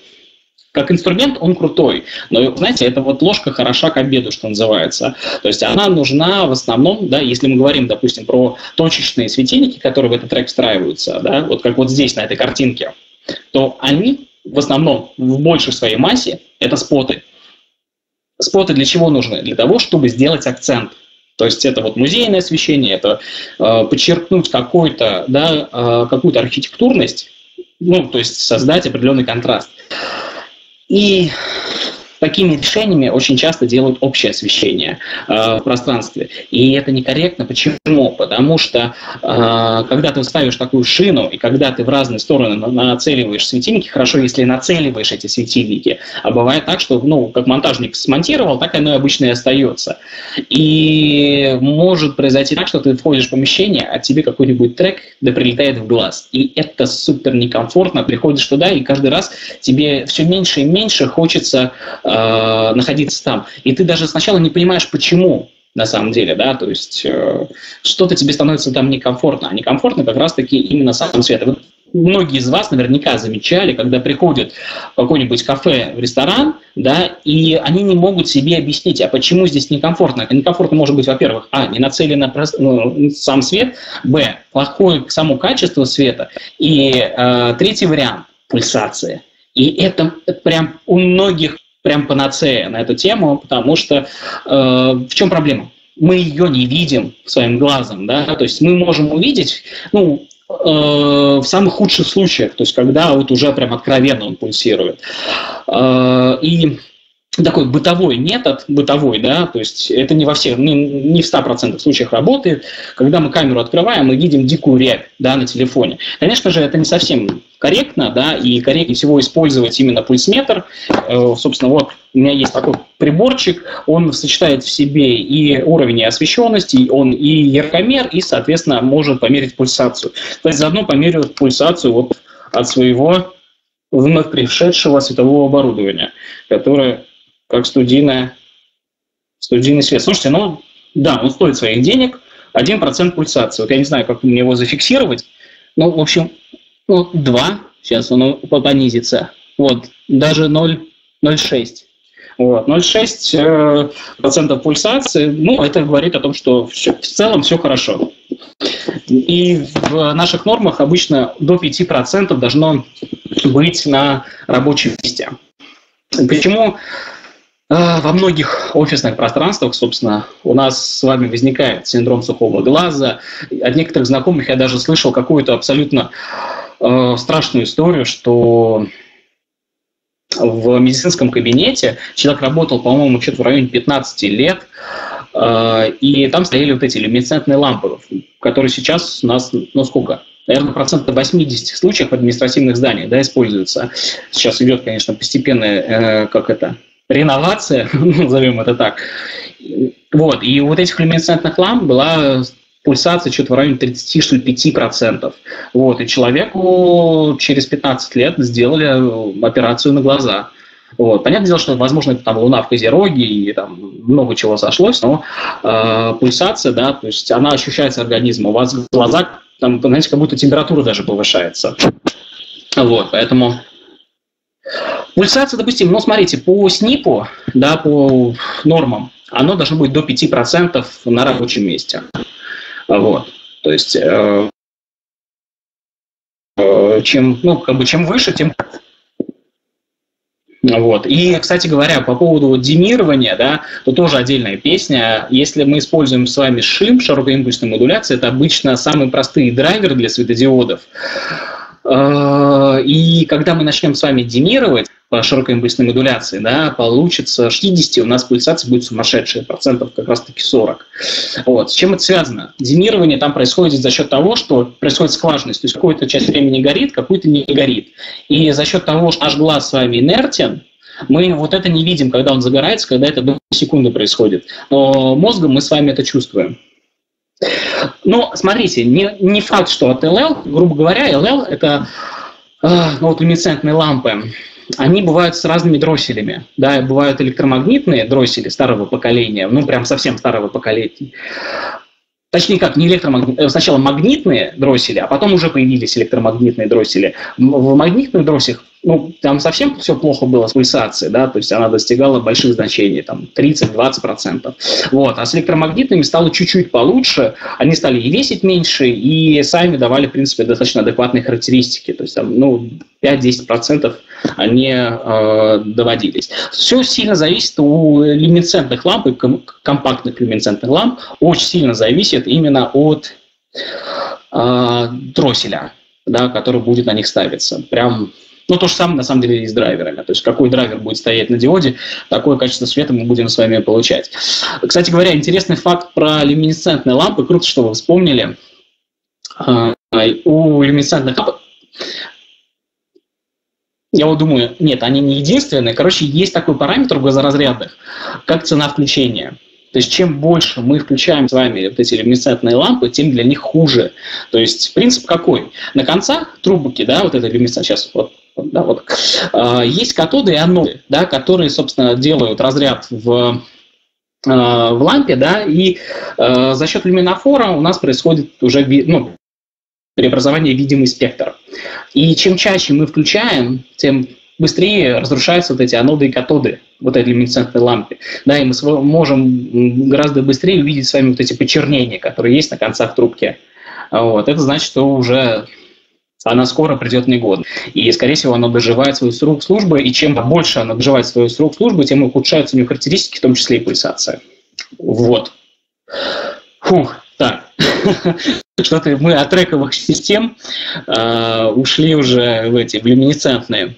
Speaker 2: как инструмент он крутой, но, знаете, это вот ложка хороша к обеду, что называется. То есть она нужна в основном, да, если мы говорим, допустим, про точечные светильники, которые в этот трек встраиваются, да, вот как вот здесь на этой картинке, то они в основном в большей своей массе это споты. споты для чего нужны? Для того, чтобы сделать акцент. То есть это вот музейное освещение, это э, подчеркнуть какой-то, да, э, какую-то архитектурность, ну, то есть создать определенный контраст. И такими решениями очень часто делают общее освещение э, в пространстве. И это некорректно. Почему? Потому что э, когда ты ставишь такую шину, и когда ты в разные стороны нацеливаешь светильники, хорошо, если нацеливаешь эти светильники, а бывает так, что, ну, как монтажник смонтировал, так оно обычно и остается. И может произойти так, что ты входишь в помещение, а тебе какой-нибудь трек да прилетает в глаз. И это супер некомфортно. Приходишь туда, и каждый раз тебе все меньше и меньше хочется э, находиться там. И ты даже сначала не понимаешь, почему на самом деле, да, то есть э, что-то тебе становится там некомфортно, а некомфортно как раз-таки именно сам свет. Вот многие из вас наверняка замечали, когда приходят в какой-нибудь кафе, в ресторан, да, и они не могут себе объяснить, а почему здесь некомфортно. Некомфортно может быть, во-первых, а, не нацелен на ну, сам свет, б, плохое само качество света, и э, третий вариант – пульсация. И это прям у многих прям панацея на эту тему, потому что э, в чем проблема? Мы ее не видим своим глазом, да, то есть мы можем увидеть, ну, э, в самых худших случаях, то есть когда вот уже прям откровенно он пульсирует. Э, и такой бытовой метод, бытовой, да, то есть это не во всех, не, не в 100% случаях работает. Когда мы камеру открываем, мы видим дикую рябь, да, на телефоне. Конечно же, это не совсем корректно, да, и корректнее всего использовать именно пульсметр. Э, собственно, вот у меня есть такой приборчик, он сочетает в себе и уровень освещенности, он и яркомер, и, соответственно, может померить пульсацию. То есть заодно померяют пульсацию вот от своего вновь пришедшего светового оборудования, которое как студийная, студийный свет. Слушайте, ну да, он стоит своих денег, 1% пульсации. Вот я не знаю, как мне его зафиксировать. Ну, в общем, ну, 2, сейчас он понизится. Вот, даже 0,06. Вот, 0,6 э, процентов пульсации, ну, это говорит о том, что все, в целом все хорошо. И в наших нормах обычно до 5% должно быть на рабочем месте. Почему во многих офисных пространствах, собственно, у нас с вами возникает синдром сухого глаза. От некоторых знакомых я даже слышал какую-то абсолютно э, страшную историю, что в медицинском кабинете человек работал, по-моему, что-то в районе 15 лет, э, и там стояли вот эти люминесцентные лампы, которые сейчас у нас, ну сколько, наверное, процентов 80 случаев в административных зданиях да, используются. Сейчас идет, конечно, постепенная, э, как это, реновация, назовем это так. Вот, и вот этих люминесцентных ламп была пульсация что-то в районе 30 что 5%. Вот, и человеку через 15 лет сделали операцию на глаза. Вот. Понятное дело, что, возможно, это там луна в Козероге и там много чего сошлось, но э, пульсация, да, то есть она ощущается организмом. У вас в глазах, там, знаете, как будто температура даже повышается. Вот, поэтому Пульсация, допустим, ну, смотрите, по СНИПу, да, по нормам, оно должно быть до 5% на рабочем месте. Вот. То есть, э, э, чем, ну, как бы, чем выше, тем вот. И, кстати говоря, по поводу демирования, да, то тоже отдельная песня. Если мы используем с вами шим, широкоимпульсной модуляции, это обычно самые простые драйверы для светодиодов. Э, и когда мы начнем с вами демировать по широкой импульсной модуляции, да, получится 60, у нас пульсация будет сумасшедшая, процентов как раз-таки 40. Вот. С чем это связано? Демирование там происходит за счет того, что происходит скважность, то есть какую-то часть времени горит, какую-то не горит. И за счет того, что наш глаз с вами инертен, мы вот это не видим, когда он загорается, когда это до секунды происходит. Но мозгом мы с вами это чувствуем. Но смотрите, не, не факт, что от ЛЛ, грубо говоря, ЛЛ это э, ну, вот люминесцентные лампы, они бывают с разными дросселями. Да, бывают электромагнитные дроссели старого поколения, ну прям совсем старого поколения. Точнее как, не электромагнитные, э, сначала магнитные дроссели, а потом уже появились электромагнитные дроссели. В магнитных дроселях ну, там совсем все плохо было с пульсацией, да, то есть она достигала больших значений, там, 30-20%. Вот, а с электромагнитными стало чуть-чуть получше, они стали и весить меньше, и сами давали, в принципе, достаточно адекватные характеристики, то есть, там, ну, 5-10% они э, доводились. Все сильно зависит у люминесцентных ламп и компактных люминесцентных ламп, очень сильно зависит именно от э, дросселя, да, который будет на них ставиться. Прям ну, то же самое, на самом деле, и с драйверами. То есть, какой драйвер будет стоять на диоде, такое качество света мы будем с вами получать. Кстати говоря, интересный факт про люминесцентные лампы. Круто, что вы вспомнили. А, у люминесцентных ламп я вот думаю, нет, они не единственные. Короче, есть такой параметр в газоразрядных, как цена включения. То есть чем больше мы включаем с вами вот эти люминесцентные лампы, тем для них хуже. То есть принцип какой? На концах трубки, да, вот эта люминесцентная, сейчас вот, да, вот, э, есть катоды и аноды, да, которые, собственно, делают разряд в в лампе, да, и э, за счет люминофора у нас происходит уже ну, преобразование видимый спектр. И чем чаще мы включаем, тем быстрее разрушаются вот эти аноды и катоды вот этой люминесцентной лампе. Да, и мы можем гораздо быстрее увидеть с вами вот эти почернения, которые есть на концах трубки. Вот. Это значит, что уже она скоро придет в негодность. И, скорее всего, она доживает свою срок службы, и чем больше она доживает свою срок службы, тем ухудшаются у нее характеристики, в том числе и пульсация. Вот. Фух, так. Что-то мы от трековых систем э, ушли уже в эти в люминесцентные.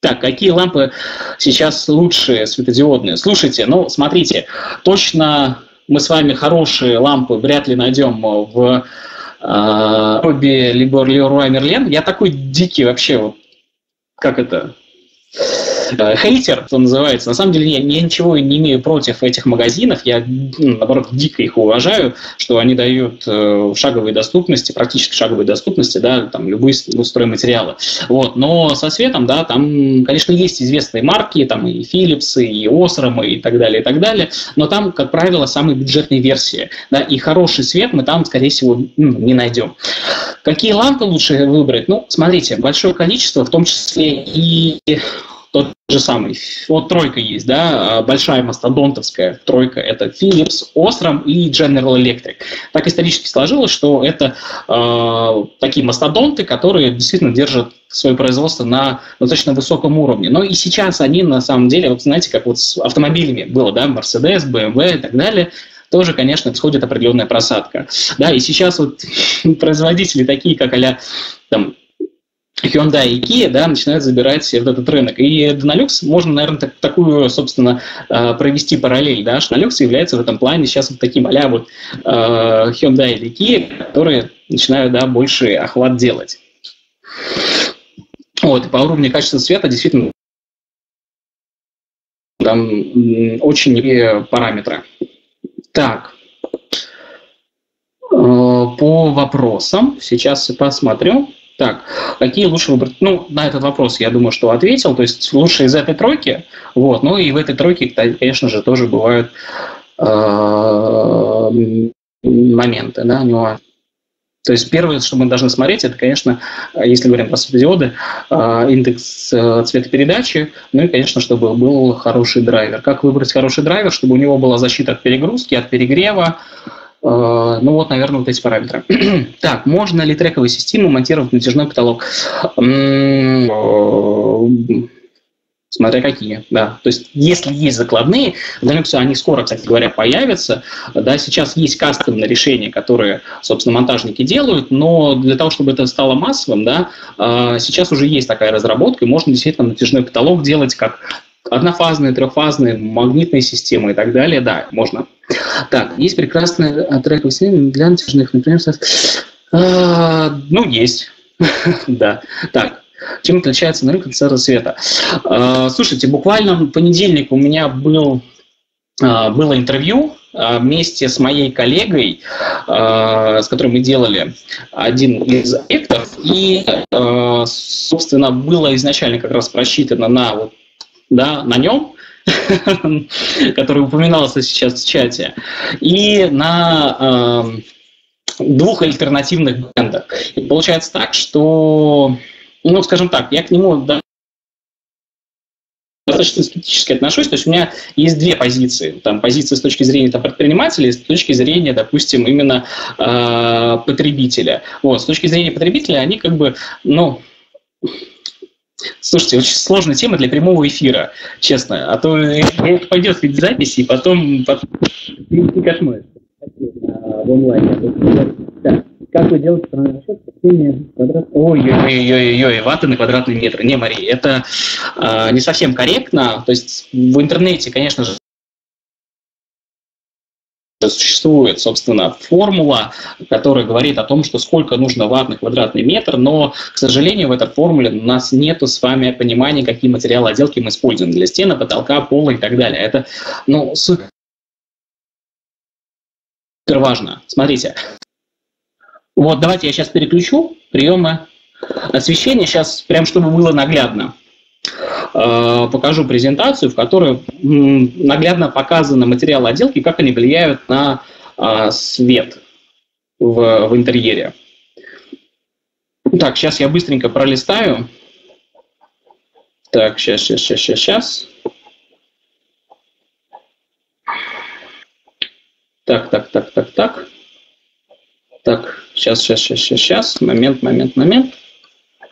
Speaker 2: Так, какие лампы сейчас лучшие светодиодные? Слушайте, ну, смотрите, точно мы с вами хорошие лампы вряд ли найдем в обе либо Leroy Merlin. Я такой дикий вообще, вот, как это, хейтер, что называется. На самом деле я, ничего не имею против этих магазинов. Я, ну, наоборот, дико их уважаю, что они дают э, шаговой доступности, практически шаговой доступности, да, там любые стройматериалы. Вот. Но со светом, да, там, конечно, есть известные марки, там и Philips, и Osram, и так далее, и так далее, но там, как правило, самые бюджетные версии, да, и хороший свет мы там, скорее всего, ну, не найдем. Какие лампы лучше выбрать? Ну, смотрите, большое количество, в том числе и же самый. Вот тройка есть, да, а, большая мастодонтовская тройка. Это Philips, Osram и General Electric. Так исторически сложилось, что это э, такие мастодонты, которые действительно держат свое производство на достаточно высоком уровне. Но и сейчас они на самом деле, вот знаете, как вот с автомобилями было, да, Mercedes, BMW и так далее, тоже, конечно, происходит определенная просадка. Да, и сейчас вот производители такие, как а там, Hyundai и Kia, да, начинают забирать вот этот рынок. И Dynalux можно, наверное, так, такую, собственно, э, провести параллель, да, что Dynalux является в этом плане сейчас вот таким а вот Hyundai или Kia, которые начинают, да, больше охват делать. Вот, по уровню качества света действительно там очень параметры. Так, э, по вопросам сейчас посмотрю. Так, какие лучше выбрать? Ну, на этот вопрос я думаю, что ответил. То есть лучше из этой тройки. Вот. Ну и в этой тройке, конечно же, тоже бывают э, моменты, да, нюансы. То есть первое, что мы должны смотреть, это, конечно, если говорим про светодиоды, э, индекс э, цветопередачи, ну и, конечно, чтобы был хороший драйвер. Как выбрать хороший драйвер, чтобы у него была защита от перегрузки, от перегрева, ну вот, наверное, вот эти параметры. так, можно ли трековую систему монтировать в натяжной потолок? Э, смотря какие, да. То есть, если есть закладные, в Linux они скоро, кстати говоря, появятся. Да, сейчас есть кастомные решения, которые, собственно, монтажники делают, но для того, чтобы это стало массовым, да, э, сейчас уже есть такая разработка, и можно действительно натяжной потолок делать как однофазные, трехфазные, магнитные системы и так далее, да, можно. Так, есть прекрасные трековые системы для натяжных, например, а, ну, есть, да. Так, чем отличается нарыв конденсатора света? А, слушайте, буквально в понедельник у меня был, а, было интервью а, вместе с моей коллегой, с которой мы делали один из объектов, и, собственно, было изначально как раз просчитано на вот да, на нем, который упоминался сейчас в чате, и на э, двух альтернативных брендах. И получается так, что, ну, скажем так, я к нему достаточно скептически отношусь. То есть у меня есть две позиции. Там позиция с точки зрения там, предпринимателя и с точки зрения, допустим, именно э, потребителя. Вот, с точки зрения потребителя они как бы, ну, Слушайте, очень сложная тема для прямого эфира, честно. А то пойдет ведь запись, и потом, потом кошмар в онлайне. Как вы делаете расчет квадрат? Ой-ой-ой-ой, ваты на квадратный метр. Не, Мария, это э, не совсем корректно. То есть в интернете, конечно же, существует, собственно, формула, которая говорит о том, что сколько нужно ватт на квадратный метр, но, к сожалению, в этой формуле у нас нет с вами понимания, какие материалы отделки мы используем для стены, потолка, пола и так далее. Это, ну, супер важно. Смотрите. Вот, давайте я сейчас переключу приемы освещения, сейчас прям чтобы было наглядно. Э, покажу презентацию, в которой наглядно показаны материалы отделки, как они влияют на а, свет в, в интерьере. Так, сейчас я быстренько пролистаю. Так, сейчас, сейчас, сейчас, сейчас, сейчас. Так, так, так, так, так. Так, сейчас, сейчас, сейчас, сейчас, сейчас. Момент, момент, момент.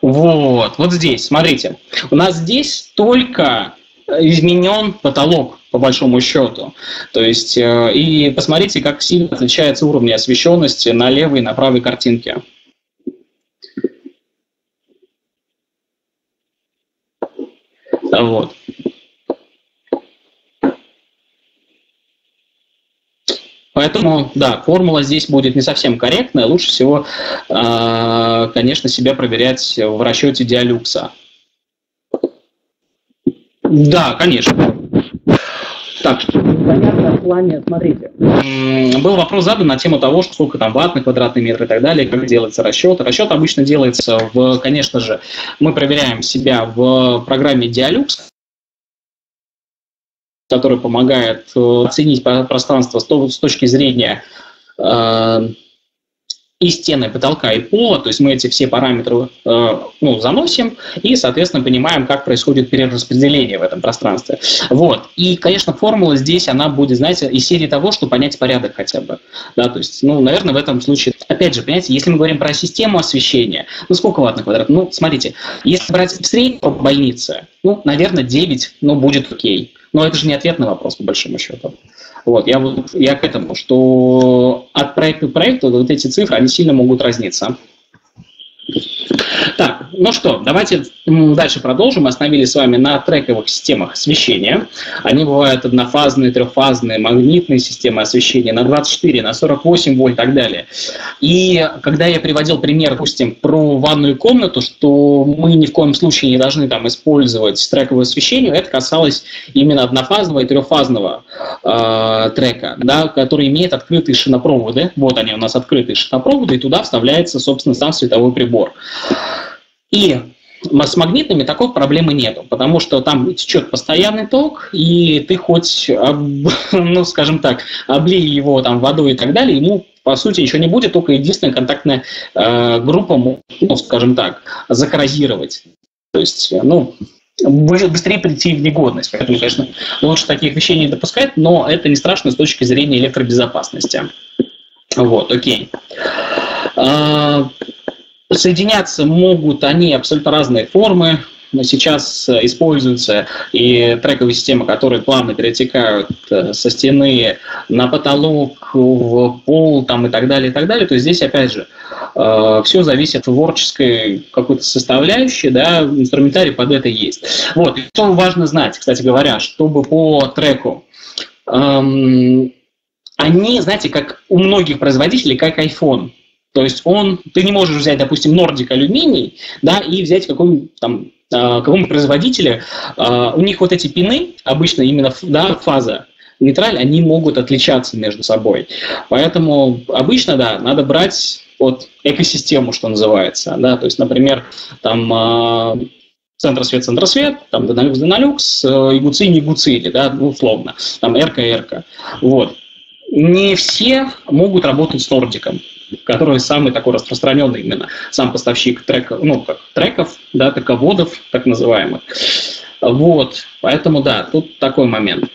Speaker 2: Вот, вот здесь, смотрите. У нас здесь только изменен потолок, по большому счету. То есть, э, и посмотрите, как сильно отличается уровень освещенности на левой и на правой картинке. Вот. Поэтому, да, формула здесь будет не совсем корректная. Лучше всего, а, конечно, себя проверять в расчете диалюкса. Да, конечно. Так, понятно в плане, смотрите, был вопрос задан на тему того, что сколько там ватт на квадратный метр и так далее, как делается расчет. Расчет обычно делается в, конечно же, мы проверяем себя в программе Dialux, который помогает э, оценить пространство с точки зрения э, и стены, потолка и пола, то есть мы эти все параметры э, ну, заносим и, соответственно, понимаем, как происходит перераспределение в этом пространстве. Вот. И, конечно, формула здесь, она будет, знаете, из серии того, что понять порядок хотя бы. Да, то есть, ну, наверное, в этом случае, опять же, понимаете, если мы говорим про систему освещения, ну, сколько ватт на квадрат? Ну, смотрите, если брать в среднем по больнице, ну, наверное, 9, ну, будет окей. Но это же не ответ на вопрос, по большому счету. Вот, я, я к этому, что от проекта к проекту вот эти цифры, они сильно могут разниться. Ну что, давайте дальше продолжим. Мы остановились с вами на трековых системах освещения. Они бывают однофазные, трехфазные, магнитные системы освещения на 24, на 48 вольт и так далее. И когда я приводил пример, допустим, про ванную комнату, что мы ни в коем случае не должны там использовать трековое освещение, это касалось именно однофазного и трехфазного э, трека, да, который имеет открытые шинопроводы. Вот они у нас открытые шинопроводы, и туда вставляется, собственно, сам световой прибор. И с магнитными такой проблемы нету, потому что там течет постоянный ток, и ты хоть, ну, скажем так, облей его там водой и так далее, ему по сути ничего не будет, только единственная контактная э, группа, ну, скажем так, закоррозировать. То есть, ну, быстрее прийти в негодность. Поэтому, конечно, лучше таких вещей не допускать, но это не страшно с точки зрения электробезопасности. Вот, окей. Соединяться могут они абсолютно разные формы. Сейчас используются и трековые системы, которые плавно перетекают э, со стены на потолок, в пол там, и так далее, и так далее. То есть здесь, опять же, э, все зависит от творческой какой-то составляющей, да, инструментарий под это есть. Вот, что важно знать, кстати говоря, чтобы по треку эм, они, знаете, как у многих производителей, как iPhone – то есть он, ты не можешь взять, допустим, Nordic алюминий, да, и взять какого-нибудь там а, какому производителя, у них вот эти пины, обычно именно да, фаза, нейтраль, они могут отличаться между собой. Поэтому обычно, да, надо брать вот экосистему, что называется, да, то есть, например, там а, центр-свет, центр-свет, там Денолюкс, Денолюкс, Игуцини, Гуцили, да, ну, условно, там Эрка, Эрка, вот. Не все могут работать с Нордиком который самый такой распространенный именно сам поставщик треков, ну, как треков, да, таководов, так называемых. Вот, поэтому да, тут такой момент.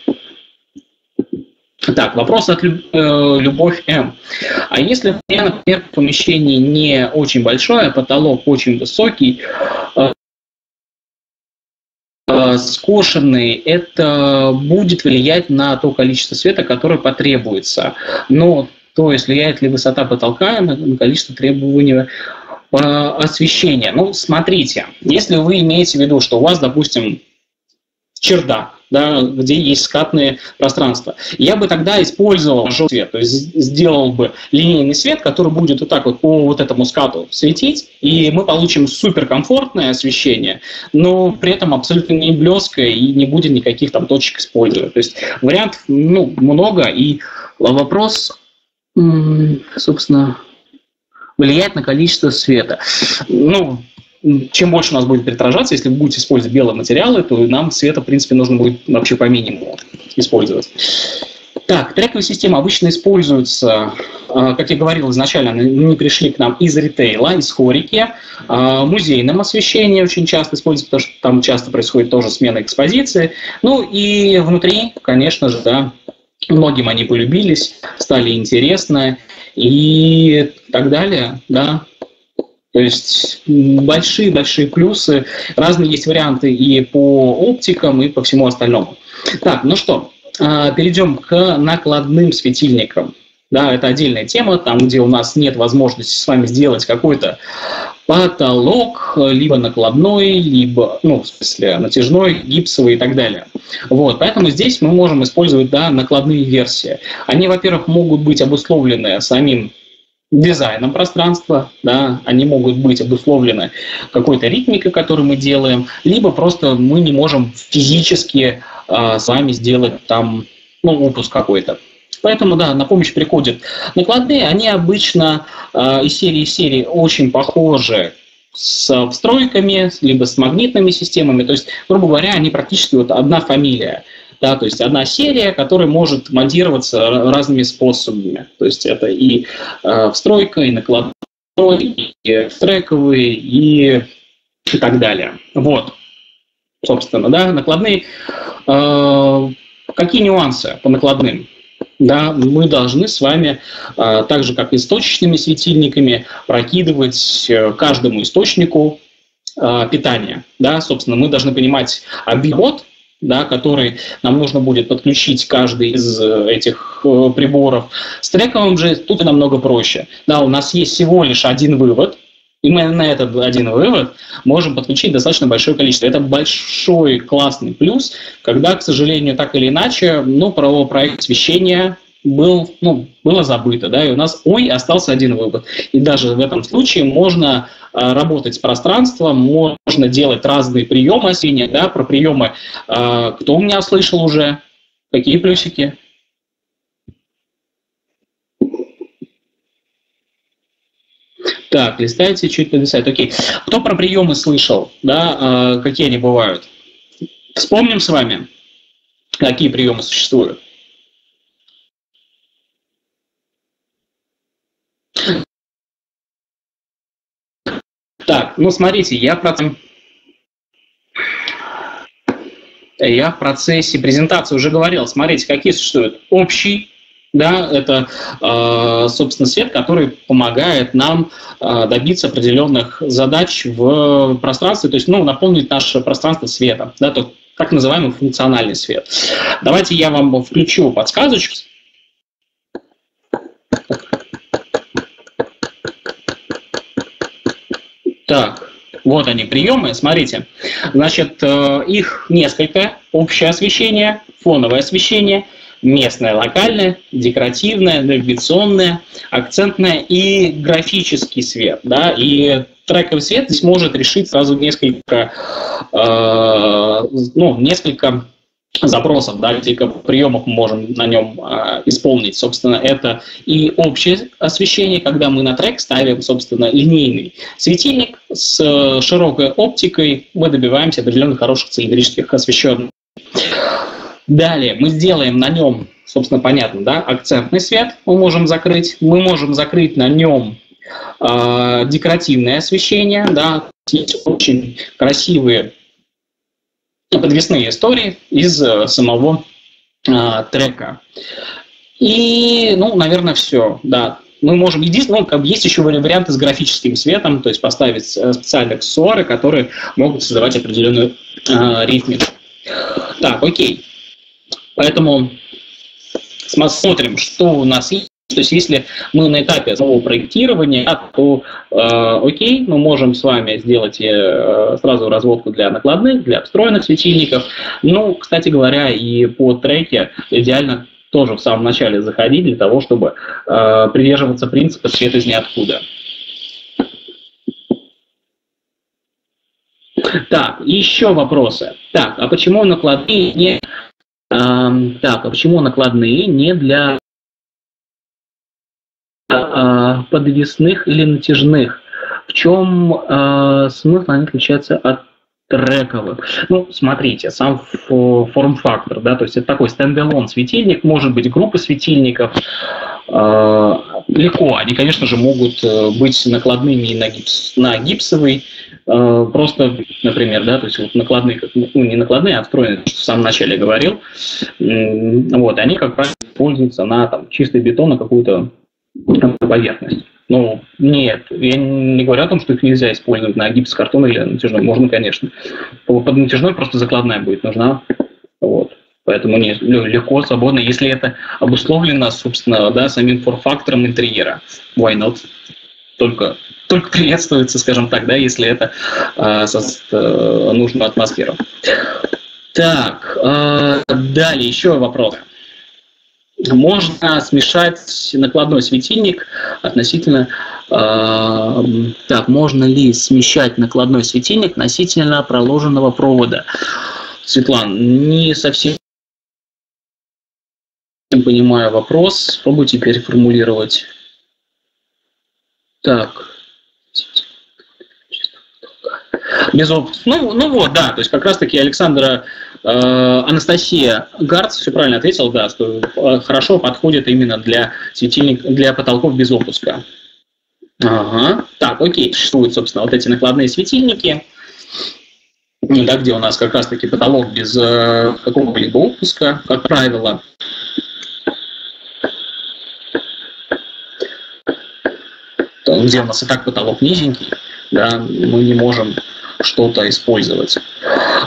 Speaker 2: Так, вопрос от Люб, э, Любовь М. А если, например, помещение не очень большое, потолок очень высокий, э, э, скошенный, это будет влиять на то количество света, которое потребуется. Но то есть влияет ли высота потолка на количество требований освещения. Ну, смотрите, если вы имеете в виду, что у вас, допустим, чердак, да, где есть скатные пространства. Я бы тогда использовал желтый свет, то есть сделал бы линейный свет, который будет вот так вот по вот этому скату светить, и мы получим суперкомфортное освещение, но при этом абсолютно не блеское и не будет никаких там точек использовать. То есть вариантов ну, много, и вопрос, собственно, влияет на количество света. Ну, чем больше у нас будет переотражаться, если вы будете использовать белые материалы, то нам света, в принципе, нужно будет вообще по минимуму использовать. Так, трековые системы обычно используются, а, как я говорил изначально, они пришли к нам из ритейла, из хорики, а, музейном освещении очень часто используется, потому что там часто происходит тоже смена экспозиции. Ну и внутри, конечно же, да, многим они полюбились, стали интересны и так далее, да, то есть большие-большие плюсы, разные есть варианты и по оптикам, и по всему остальному. Так, ну что, а, перейдем к накладным светильникам. Да, это отдельная тема, там, где у нас нет возможности с вами сделать какой-то потолок, либо накладной, либо, ну, в смысле, натяжной, гипсовый и так далее. Вот, поэтому здесь мы можем использовать, да, накладные версии. Они, во-первых, могут быть обусловлены самим дизайном пространства, да, они могут быть обусловлены какой-то ритмикой, которую мы делаем, либо просто мы не можем физически э, с вами сделать там ну, упуск какой-то. Поэтому, да, на помощь приходят накладные, они обычно э, из серии в серии очень похожи с встройками, либо с магнитными системами, то есть, грубо говоря, они практически вот одна фамилия да, то есть одна серия, которая может монтироваться разными способами, то есть это и э, встройка, и накладной, и трековые, и, и так далее. Вот, собственно, да, накладные. Э, какие нюансы по накладным? Да, мы должны с вами, э, так же как и с точечными светильниками, прокидывать э, каждому источнику э, питания. Да, собственно, мы должны понимать объем да, который нам нужно будет подключить каждый из э, этих э, приборов. С трековым же тут намного проще. Да, у нас есть всего лишь один вывод, и мы на этот один вывод можем подключить достаточно большое количество. Это большой классный плюс, когда, к сожалению, так или иначе, ну, про проект освещения был, ну, было забыто, да, и у нас, ой, остался один вывод. И даже в этом случае можно а, работать с пространством, можно делать разные приемы освещения, да, про приемы, а, кто у меня слышал уже, какие плюсики? Так, листайте, чуть подвисает. Окей. Кто про приемы слышал? Да, а, какие они бывают? Вспомним с вами, какие приемы существуют. Так, ну смотрите, я про... Я в процессе презентации уже говорил, смотрите, какие существуют. Общий, да, это, э, собственно, свет, который помогает нам э, добиться определенных задач в пространстве, то есть, ну, наполнить наше пространство светом, да, то, так называемый функциональный свет. Давайте я вам включу подсказочку. Так, вот они приемы, смотрите. Значит, э, их несколько. Общее освещение, фоновое освещение, местное, локальное, декоративное, навигационное, акцентное и графический свет. Да? И трековый свет здесь может решить сразу несколько, э, ну, несколько запросов, да, несколько приемов мы можем на нем э, исполнить. Собственно, это и общее освещение, когда мы на трек ставим, собственно, линейный светильник с э, широкой оптикой, мы добиваемся определенных хороших цилиндрических освещенных. Далее мы сделаем на нем, собственно, понятно, да, акцентный свет мы можем закрыть. Мы можем закрыть на нем э, декоративное освещение, да, очень красивые подвесные истории из самого трека. И, ну, наверное, все, да. Мы можем, единственное, ну, есть еще варианты с графическим светом, то есть поставить специальные аксессуары, которые могут создавать определенную э, ритмику. Так, окей. Поэтому смотрим, что у нас есть. То есть если мы на этапе самого проектирования, то э, окей, мы можем с вами сделать э, сразу разводку для накладных, для встроенных светильников. Ну, кстати говоря, и по треке идеально тоже в самом начале заходить для того, чтобы э, придерживаться принципа свет из ниоткуда. Так, еще вопросы. Так, а почему накладные не... Э, так, а почему накладные не для э, подвесных или натяжных? В чем э, смысл они отличаются от трековых. Ну, смотрите, сам форм-фактор, да, то есть это такой стендалон светильник, может быть группа светильников, э, легко, они, конечно же, могут э, быть накладными на, гипс, на гипсовый, э, просто, например, да, то есть вот накладные, ну, не накладные, а встроенные, что в самом начале говорил, вот, они, как правило, используются на там, чистый бетон, на какую-то поверхность. Ну, нет, я не говорю о том, что их нельзя использовать на гипсокартон или натяжной. Можно, конечно. Под натяжной просто закладная будет нужна. Вот. Поэтому не, легко, свободно, если это обусловлено, собственно, да, самим форфактором интерьера. Why not? Только, только приветствуется, скажем так, да, если это э, создаст э, нужную атмосферу. Так, э, далее еще вопросы можно смешать накладной светильник относительно... Э, так, можно ли смещать накладной светильник относительно проложенного провода? Светлан, не совсем понимаю вопрос. Попробуйте переформулировать. Так. Без опыта. Ну, ну вот, да, то есть как раз-таки Александра Анастасия Гарц все правильно ответила, да, что э, хорошо подходит именно для светильник, для потолков без опуска. Ага. Так, окей, существуют, собственно, вот эти накладные светильники, да, где у нас как раз-таки потолок без э, какого-либо опуска, как правило. Где у нас и так потолок низенький, да, мы не можем что-то использовать.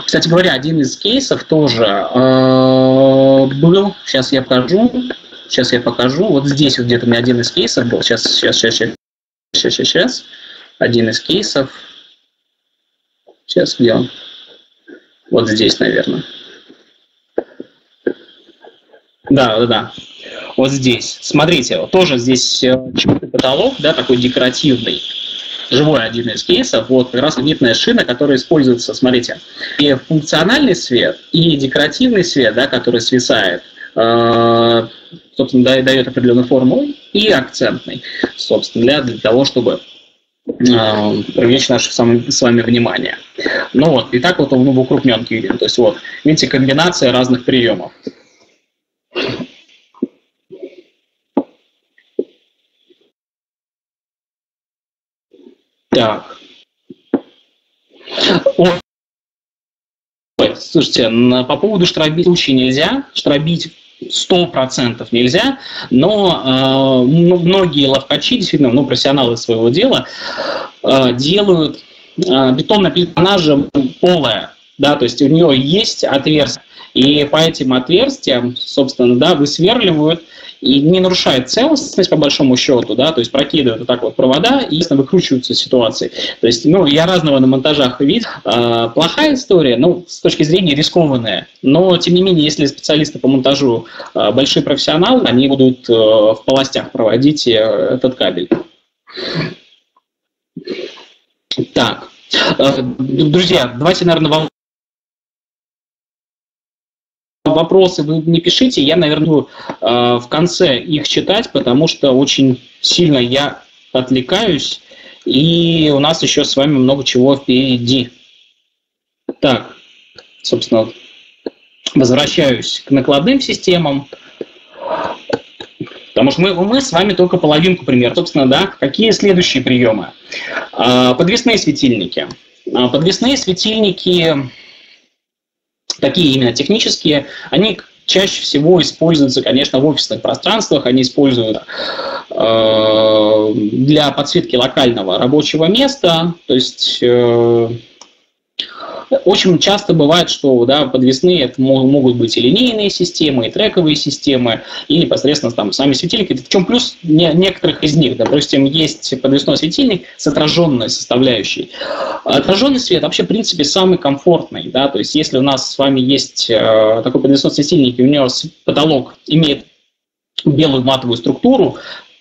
Speaker 2: Кстати говоря, один из кейсов тоже э, был, сейчас я покажу, сейчас я покажу, вот здесь вот где-то у меня один из кейсов был, сейчас, сейчас, сейчас, сейчас, сейчас, сейчас, один из кейсов, сейчас где он? Вот здесь, наверное. Да, да, да. Вот здесь. Смотрите, вот тоже здесь э, чистый потолок, да, такой декоративный живой один из кейсов, вот как раз магнитная шина, которая используется, смотрите, и функциональный свет, и декоративный свет, да, который свисает, э, собственно, дает определенную форму, и акцентный, собственно, для, для того, чтобы э, привлечь наше с вами внимание. Ну вот, и так вот он в укрупненке виден. То есть вот, видите, комбинация разных приемов. Так. Ой, слушайте, по поводу штробить случае нельзя, штробить сто процентов нельзя, но э, многие ловкачи, действительно, ну, профессионалы своего дела, э, делают э, бетонное плита, же полая, да, то есть у нее есть отверстие, и по этим отверстиям, собственно, да, высверливают и не нарушает целостность по большому счету, да, то есть прокидывают вот так вот провода и выкручиваются ситуации. То есть, ну, я разного на монтажах видел. А, плохая история, ну, с точки зрения рискованная, но, тем не менее, если специалисты по монтажу а, большие профессионалы, они будут а, в полостях проводить э, этот кабель. Так, э, друзья, давайте, наверное, вопросы вы не пишите, я, наверное, э, в конце их читать, потому что очень сильно я отвлекаюсь, и у нас еще с вами много чего впереди. Так, собственно, возвращаюсь к накладным системам. Потому что мы, мы с вами только половинку пример. Собственно, да, какие следующие приемы? А, подвесные светильники. А, подвесные светильники такие именно технические, они чаще всего используются, конечно, в офисных пространствах, они используют э, для подсветки локального рабочего места, то есть э, очень часто бывает, что да, подвесные это могут быть и линейные системы, и трековые системы, и непосредственно там сами светильники. В чем плюс некоторых из них? Допустим, есть подвесной светильник с отраженной составляющей. Отраженный свет вообще, в принципе, самый комфортный. Да? То есть, если у нас с вами есть э, такой подвесной светильник, и у него потолок имеет белую матовую структуру,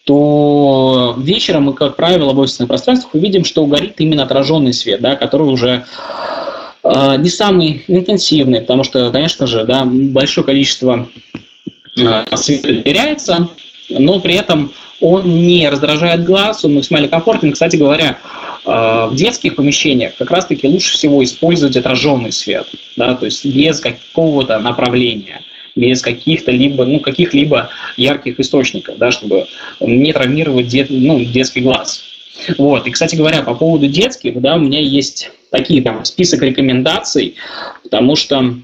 Speaker 2: то вечером мы, как правило, в офисных пространствах увидим, что горит именно отраженный свет, да, который уже не самый интенсивный, потому что, конечно же, да, большое количество а, света теряется, но при этом он не раздражает глаз, он максимально комфортен. Кстати говоря, а, в детских помещениях как раз-таки лучше всего использовать отраженный свет, да, то есть без какого-то направления без каких-то либо, ну, каких-либо ярких источников, да, чтобы не травмировать дет, ну, детский глаз. Вот. И, кстати говоря, по поводу детских, да, у меня есть такие там список рекомендаций, потому что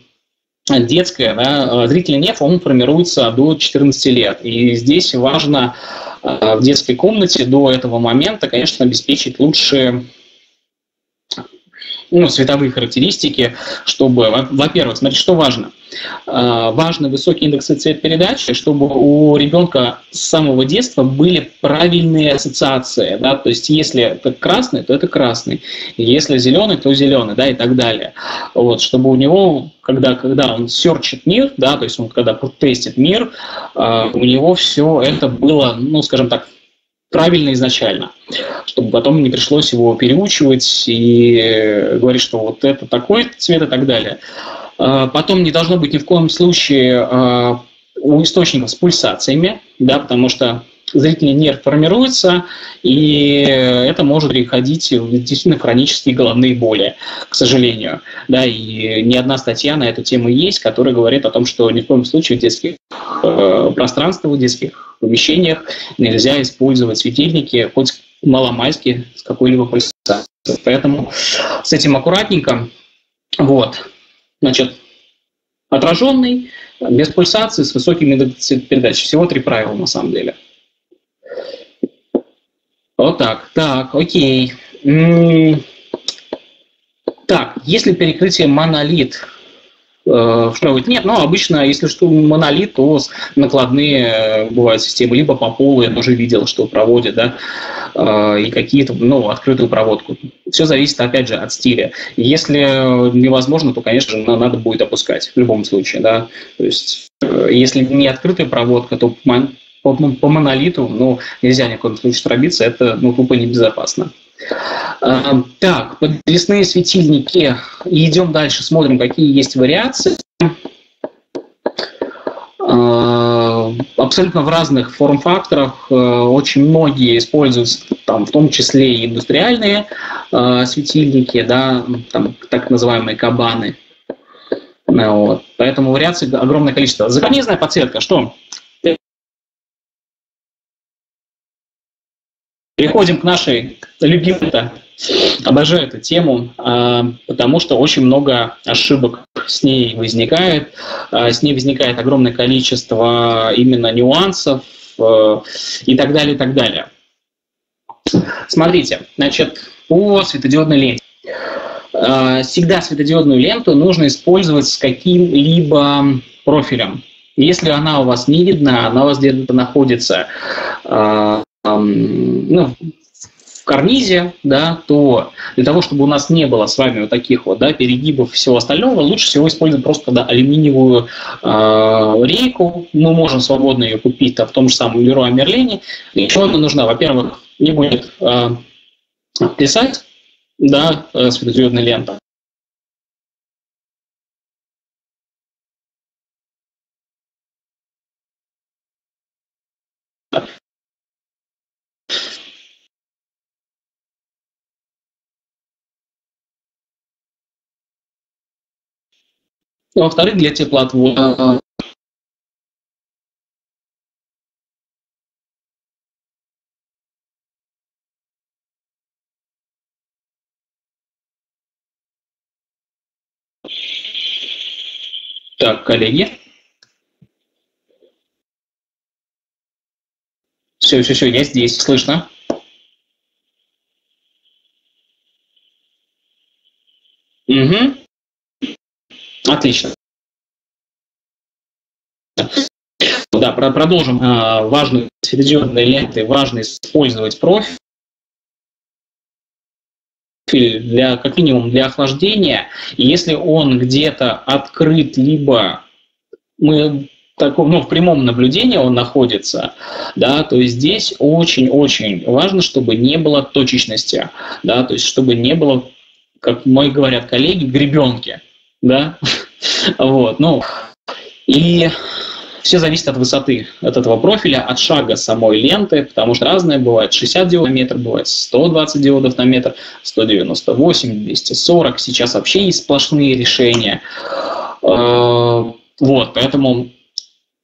Speaker 2: детская, да, зрительный нерв, он формируется до 14 лет. И здесь важно э, в детской комнате до этого момента, конечно, обеспечить лучшие ну, световые характеристики, чтобы, во-первых, смотрите, что важно. А, важны высокие индексы цветопередачи, чтобы у ребенка с самого детства были правильные ассоциации. Да? То есть, если это красный, то это красный. Если зеленый, то зеленый, да, и так далее. Вот, чтобы у него, когда, когда он серчит мир, да, то есть он когда тестит мир, а, у него все это было, ну, скажем так, правильно изначально, чтобы потом не пришлось его переучивать и говорить, что вот это такой цвет и так далее. А, потом не должно быть ни в коем случае а, у источников с пульсациями, да, потому что зрительный нерв формируется, и это может переходить в действительно хронические головные боли, к сожалению. Да, и ни одна статья на эту тему есть, которая говорит о том, что ни в коем случае в детских э, пространствах, в детских помещениях нельзя использовать светильники, хоть маломальски с какой-либо пульсацией. Поэтому с этим аккуратненько. Вот. Значит, отраженный, без пульсации, с высокими передач. Всего три правила на самом деле. Вот так. Так, окей. Так, если перекрытие монолит э, встроить нет, но обычно, если что монолит, то накладные э, бывают системы, либо по полу, я тоже видел, что проводят, да, э, и какие-то, ну, открытую проводку. Все зависит, опять же, от стиля. Если невозможно, то, конечно надо будет опускать в любом случае, да, то есть если не открытая проводка, то по, по монолиту, ну, нельзя ни в коем случае стробиться, это, ну, тупо небезопасно. А, так, подвесные светильники. идем дальше, смотрим, какие есть вариации. А, абсолютно в разных форм-факторах. А, очень многие используются, там, в том числе и индустриальные а, светильники, да, там, так называемые кабаны. Вот. Поэтому вариаций огромное количество. Законечная подсветка, что? Переходим к нашей любимой, обожаю эту тему, а, потому что очень много ошибок с ней возникает. А, с ней возникает огромное количество именно нюансов а, и так далее, и так далее. Смотрите, значит, по светодиодной ленте. Всегда светодиодную ленту нужно использовать с каким-либо профилем. Если она у вас не видна, она у вас где-то находится ну, в карнизе, да, то для того, чтобы у нас не было с вами вот таких вот да, перегибов всего остального, лучше всего использовать просто да, алюминиевую э, рейку. Мы можем свободно ее купить да, в том же самом Леруа Мерлене. Для чего она нужна? Во-первых, не будет э, плясать да, светодиодная лента. Во-вторых, для теплоотвода Так, коллеги. Все, все, все, я здесь, слышно. Угу. Отлично. Да, продолжим. А, важные светодиодные ленты, важно использовать профиль для, как минимум, для охлаждения. И если он где-то открыт, либо мы таком, ну, в прямом наблюдении он находится, да, то есть здесь очень-очень важно, чтобы не было точечности, да, то есть чтобы не было, как мои говорят коллеги, гребенки, да, вот, ну, и все зависит от высоты от этого профиля, от шага самой ленты, потому что разные бывают. 60 диодов на метр, бывает 120 диодов на метр, 198, 240. Сейчас вообще есть сплошные решения. Э, вот, поэтому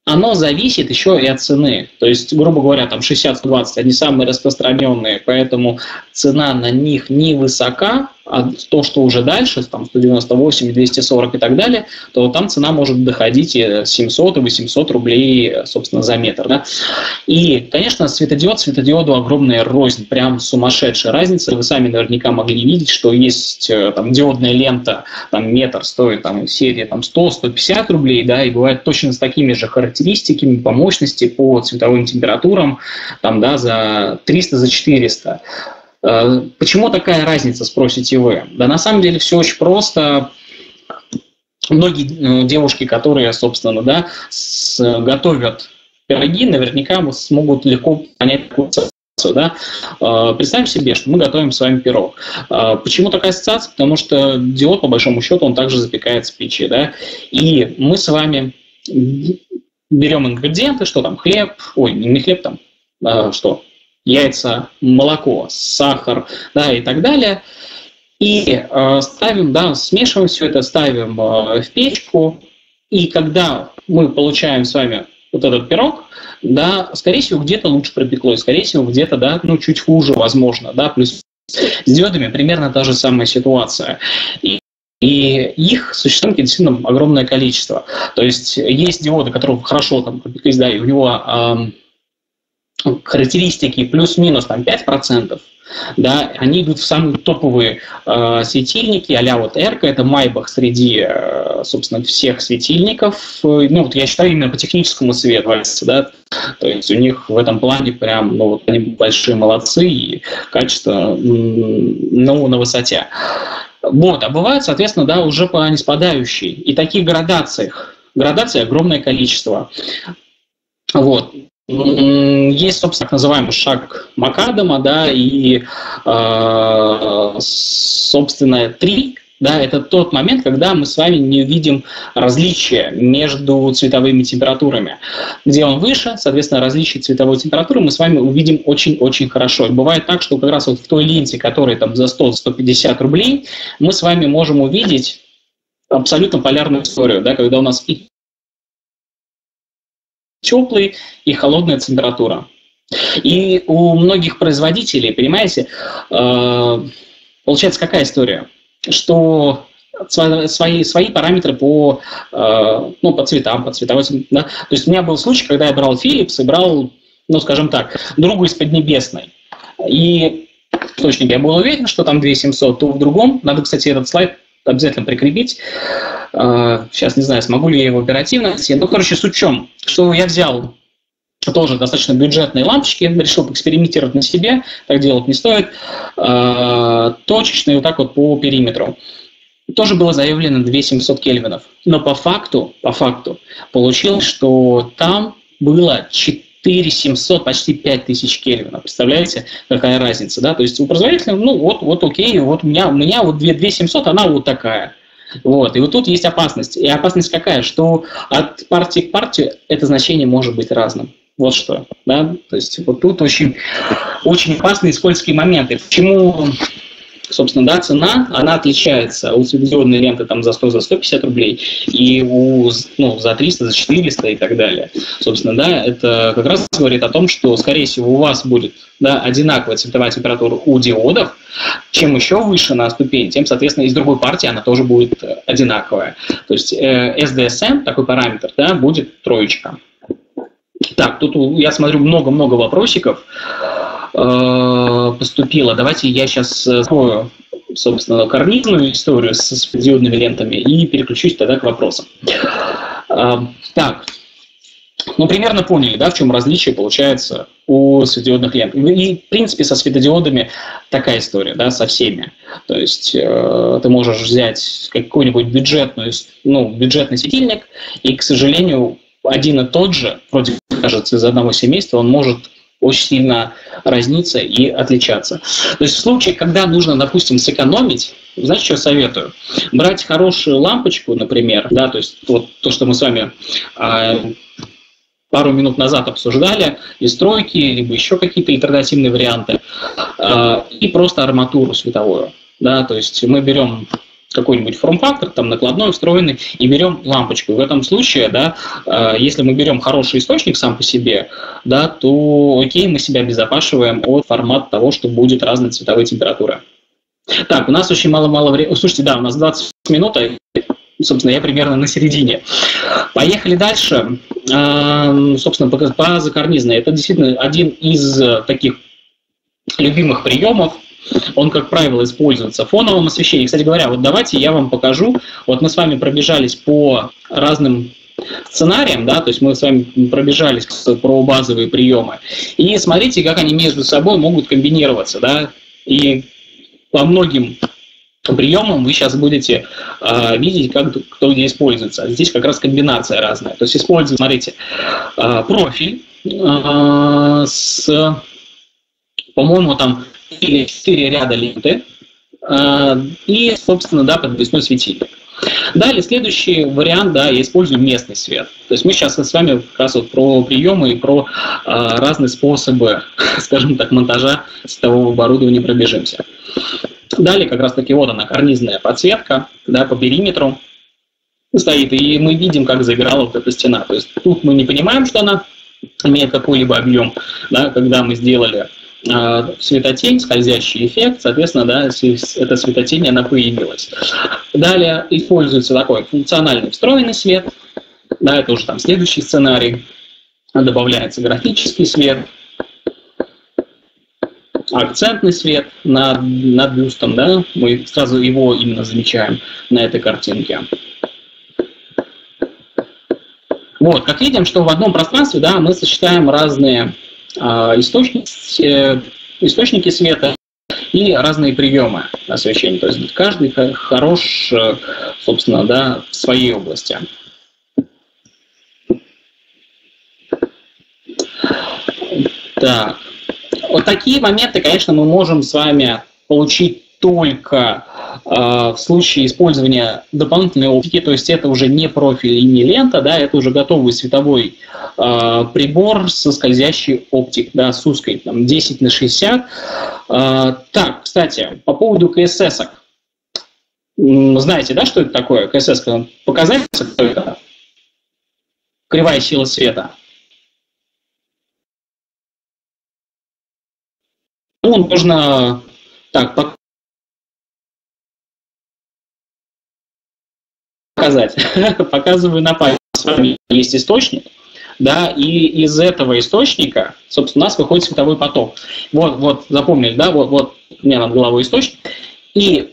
Speaker 2: оно зависит еще и от цены. То есть, грубо говоря, там 60-120 они самые распространенные, поэтому цена на них не высока, а то, что уже дальше, там 198, 240 и так далее, то там цена может доходить и 700 и 800 рублей, собственно, за метр. Да? И, конечно, светодиод светодиоду огромная рознь, прям сумасшедшая разница. Вы сами наверняка могли видеть, что есть э, там диодная лента, там метр стоит там серия там 100-150 рублей, да, и бывает точно с такими же характеристиками по мощности, по цветовым температурам, там, да, за 300, за 400. Э, почему такая разница, спросите вы? Да на самом деле все очень просто. Многие э, девушки, которые, собственно, да, с, готовят пироги, наверняка смогут легко понять такую ассоциацию. Да? Э, представим себе, что мы готовим с вами пирог. Почему такая ассоциация? Потому что диод, по большому счету, он также запекается в печи. Да? И мы с вами берем ингредиенты, что там, хлеб, ой, не хлеб там, что, яйца, молоко, сахар, да, и так далее. И э, ставим, да, смешиваем все это, ставим э, в печку, и когда мы получаем с вами вот этот пирог, да, скорее всего, где-то лучше пропекло, скорее всего, где-то, да, ну, чуть хуже, возможно, да, плюс с диодами примерно та же самая ситуация. И и их существует действительно огромное количество. То есть есть диоды, которые хорошо там пропеклись, да, и у него характеристики плюс-минус там 5%, да, они идут в самые топовые э, светильники, а вот Эрка, это Майбах среди, э, собственно, всех светильников. Ну, вот я считаю, именно по техническому свету, да, то есть у них в этом плане прям, ну, вот они большие молодцы, и качество, ну, на высоте. Вот, а бывают, соответственно, да, уже по неспадающей. И таких градациях, градаций огромное количество. Вот. Есть, собственно, так называемый шаг Макадама, да, и, э, собственно, три да, это тот момент, когда мы с вами не увидим различия между цветовыми температурами. Где он выше, соответственно, различие цветовой температуры мы с вами увидим очень-очень хорошо. И бывает так, что как раз вот в той ленте, которая там за 100-150 рублей, мы с вами можем увидеть абсолютно полярную историю, да, когда у нас и теплый и холодная температура. И у многих производителей, понимаете, э, получается какая история? Что свои, свои параметры по, э, ну, по цветам, по цветовой... Да? То есть у меня был случай, когда я брал Philips и брал, ну, скажем так, другу из Поднебесной. И точнее, я был уверен, что там 2700, то в другом, надо, кстати, этот слайд обязательно прикрепить. Сейчас а, не знаю, смогу ли я его оперативно. Ну, короче, суть в чем, что я взял тоже достаточно бюджетные лампочки, решил экспериментировать на себе, так делать не стоит, а, точечные вот так вот по периметру. Тоже было заявлено 2700 кельвинов, но по факту, по факту получилось, что там было 4 4700, почти 5000 кельвинов. Представляете, какая разница, да? То есть у производителя, ну вот, вот окей, вот у меня, у меня вот 2700, она вот такая. Вот. И вот тут есть опасность. И опасность какая? Что от партии к партии это значение может быть разным. Вот что. Да? То есть вот тут очень, очень опасные скользкие моменты. Почему собственно, да, цена, она отличается у светодиодной ленты там за 100, за 150 рублей, и у, ну, за 300, за 400 и так далее. Собственно, да, это как раз говорит о том, что, скорее всего, у вас будет да, одинаковая цветовая температура у диодов, чем еще выше на ступень, тем, соответственно, из другой партии она тоже будет одинаковая. То есть э, SDSM, такой параметр, да, будет троечка. Так, тут я смотрю много-много вопросиков. Э, поступило. Давайте я сейчас открою, собственно, карнизную историю с диодными лентами и переключусь тогда к вопросам. Э, так, ну, примерно поняли, да, в чем различие получается у светодиодных лент. И, в принципе, со светодиодами такая история, да, со всеми. То есть э, ты можешь взять какой-нибудь бюджетную, ну, бюджетный светильник, и, к сожалению, один и тот же, вроде кажется, из одного семейства, он может очень сильно разниться и отличаться. То есть в случае, когда нужно, допустим, сэкономить, знаете, что советую? Брать хорошую лампочку, например, да, то есть вот то, что мы с вами а, пару минут назад обсуждали, и стройки, либо еще какие-то альтернативные варианты, а, и просто арматуру световую. Да, то есть мы берем какой-нибудь форм-фактор, там накладной, встроенный, и берем лампочку. В этом случае, да, э, если мы берем хороший источник сам по себе, да, то окей, мы себя обезопашиваем от формата того, что будет разной цветовой температуры. Так, у нас очень мало-мало времени. Слушайте, да, у нас 20 минут, а, собственно, я примерно на середине. Поехали дальше. Э, собственно, по, по закарнизной. Это действительно один из таких любимых приемов, он, как правило, используется в фоновом освещении. Кстати говоря, вот давайте я вам покажу. Вот мы с вами пробежались по разным сценариям, да, то есть мы с вами пробежались про базовые приемы. И смотрите, как они между собой могут комбинироваться, да, и по многим приемам вы сейчас будете э, видеть, как кто где используется. Здесь как раз комбинация разная. То есть используется, смотрите, э, профиль э, с, по-моему, там или 4 ряда ленты э, и, собственно, да, подвесной светильник. Далее, следующий вариант, да, я использую местный свет. То есть мы сейчас с вами как раз вот про приемы и про э, разные способы, скажем так, монтажа светового оборудования пробежимся. Далее как раз таки вот она, карнизная подсветка, да, по периметру стоит, и мы видим, как заиграла вот эта стена. То есть тут мы не понимаем, что она имеет какой-либо объем, да, когда мы сделали светотень, скользящий эффект, соответственно, да, эта светотень, она появилась. Далее используется такой функциональный встроенный свет, да, это уже там следующий сценарий, добавляется графический свет, акцентный свет над, над бюстом, да, мы сразу его именно замечаем на этой картинке. Вот, как видим, что в одном пространстве, да, мы сочетаем разные источники, источники света и разные приемы освещения. То есть каждый хорош, собственно, да, в своей области. Так. Вот такие моменты, конечно, мы можем с вами получить только в случае использования дополнительной оптики, то есть это уже не профиль и не лента, да, это уже готовый световой э, прибор со скользящей оптикой, да, с узкой, там, 10 на 60. Э, так, кстати, по поводу КСС. -ок. Знаете, да, что это такое? КСС, показать, что это? Кривая сила света. Ну, можно так, показать? Показываю на пальце. С вами есть источник, да, и из этого источника, собственно, у нас выходит световой поток. Вот, вот, запомнили, да, вот, вот у меня над головой источник. И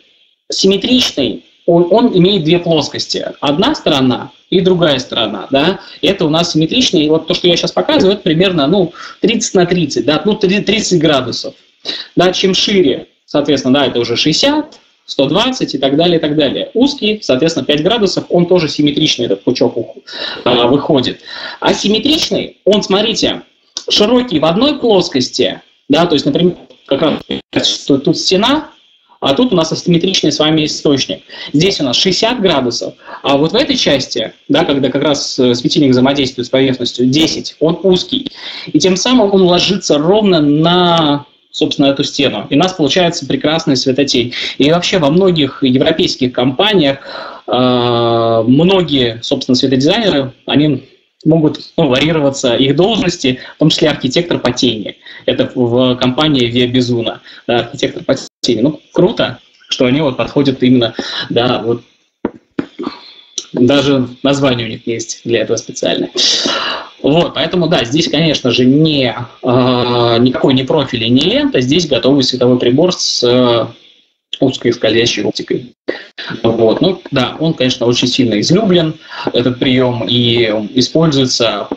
Speaker 2: симметричный, он, он имеет две плоскости. Одна сторона и другая сторона, да. Это у нас симметричный, и вот то, что я сейчас показываю, это примерно, ну, 30 на 30, да, ну, 30 градусов. Да, чем шире, соответственно, да, это уже 60, 120 и так далее, и так далее. Узкий, соответственно, 5 градусов, он тоже симметричный, этот пучок а, выходит. А симметричный, он, смотрите, широкий в одной плоскости, да, то есть, например, как раз тут, тут стена, а тут у нас асимметричный с вами источник. Здесь у нас 60 градусов, а вот в этой части, да, когда как раз э, светильник взаимодействует с поверхностью, 10, он узкий. И тем самым он ложится ровно на собственно, эту стену. И у нас получается прекрасная светотень. И вообще во многих европейских компаниях э, многие, собственно, светодизайнеры, они могут ну, варьироваться их должности, в том числе архитектор по тени. Это в компании Via Безуна, да, архитектор по тени. Ну, круто, что они вот подходят именно, да, вот даже название у них есть для этого специальное. Вот, поэтому, да, здесь, конечно же, не, э, никакой не профиль и не лента, здесь готовый световой прибор с э, узкой скользящей оптикой. Вот, ну, да, он, конечно, очень сильно излюблен, этот прием, и используется,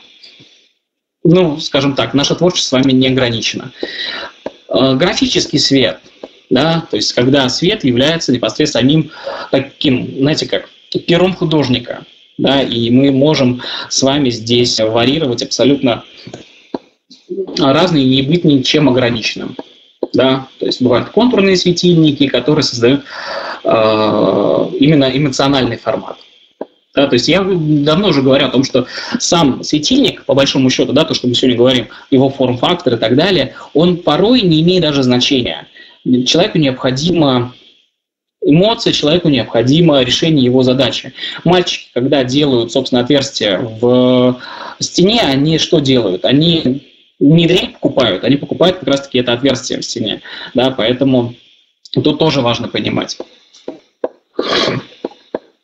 Speaker 2: ну, скажем так, наше творчество с вами не ограничено. Э, графический свет, да, то есть когда свет является непосредственно самим таким, знаете, как пером художника, да, и мы можем с вами здесь варьировать абсолютно разные и не быть ничем ограниченным. Да? То есть бывают контурные светильники, которые создают э, именно эмоциональный формат. Да, то есть я давно уже говорю о том, что сам светильник, по большому счету, да, то, что мы сегодня говорим, его форм-фактор и так далее, он порой не имеет даже значения. Человеку необходимо эмоции, человеку необходимо решение его задачи. Мальчики, когда делают, собственно, отверстие в стене, они что делают? Они не дрель покупают, они покупают как раз-таки это отверстие в стене. Да, поэтому тут тоже важно понимать.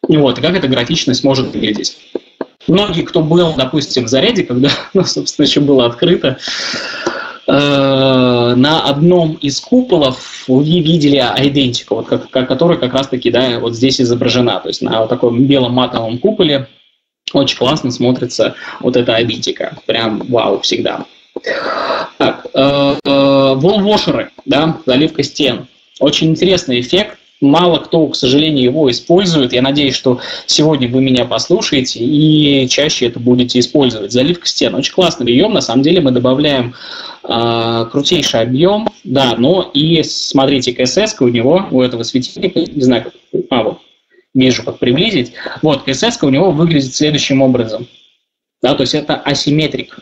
Speaker 2: Вот, и как эта графичность может выглядеть. Многие, кто был, допустим, в заряде, когда, ну, собственно, еще было открыто, на одном из куполов вы видели идентику, вот, как, которая как раз-таки да, вот здесь изображена. То есть на вот таком белом матовом куполе очень классно смотрится вот эта идентика. Прям вау всегда. Так, э, э, волвошеры, да, заливка стен. Очень интересный эффект мало кто, к сожалению, его использует. Я надеюсь, что сегодня вы меня послушаете и чаще это будете использовать. Заливка стен. Очень классный прием. На самом деле мы добавляем э, крутейший объем, да, но и смотрите, КСС у него, у этого светильника, не знаю, как, а, вот, вижу, как приблизить. Вот, КСС у него выглядит следующим образом. Да, то есть это асимметрик,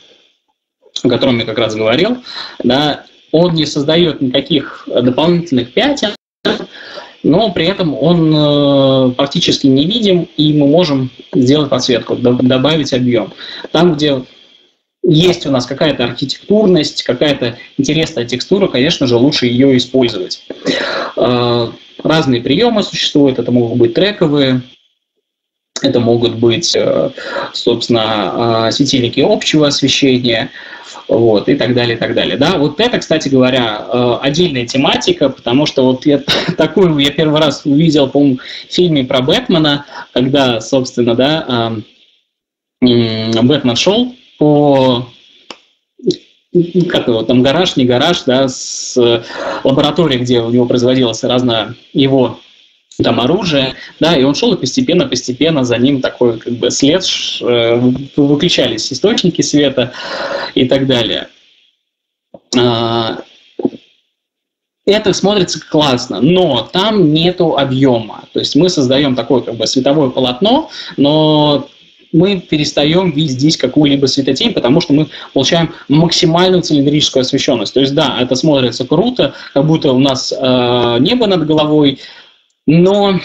Speaker 2: о котором я как раз говорил. Да, он не создает никаких дополнительных пятен, но при этом он э, практически невидим, и мы можем сделать подсветку, добавить объем. Там, где есть у нас какая-то архитектурность, какая-то интересная текстура, конечно же, лучше ее использовать. Э, разные приемы существуют, это могут быть трековые, это могут быть, э, собственно, светильники общего освещения, вот, и так далее, и так далее. Да, вот это, кстати говоря, э, отдельная тематика, потому что вот я такую я первый раз увидел, по-моему, в фильме про Бэтмена, когда, собственно, да, Бэтмен шел по как его там гараж, не гараж, да, с лабораторией, где у него производилось разное его там оружие, да, и он шел и постепенно-постепенно за ним такой как бы след, э, выключались источники света и так далее. А, это смотрится классно, но там нету объема. То есть мы создаем такое как бы световое полотно, но мы перестаем видеть здесь какую-либо светотень, потому что мы получаем максимальную цилиндрическую освещенность. То есть да, это смотрится круто, как будто у нас э, небо над головой, но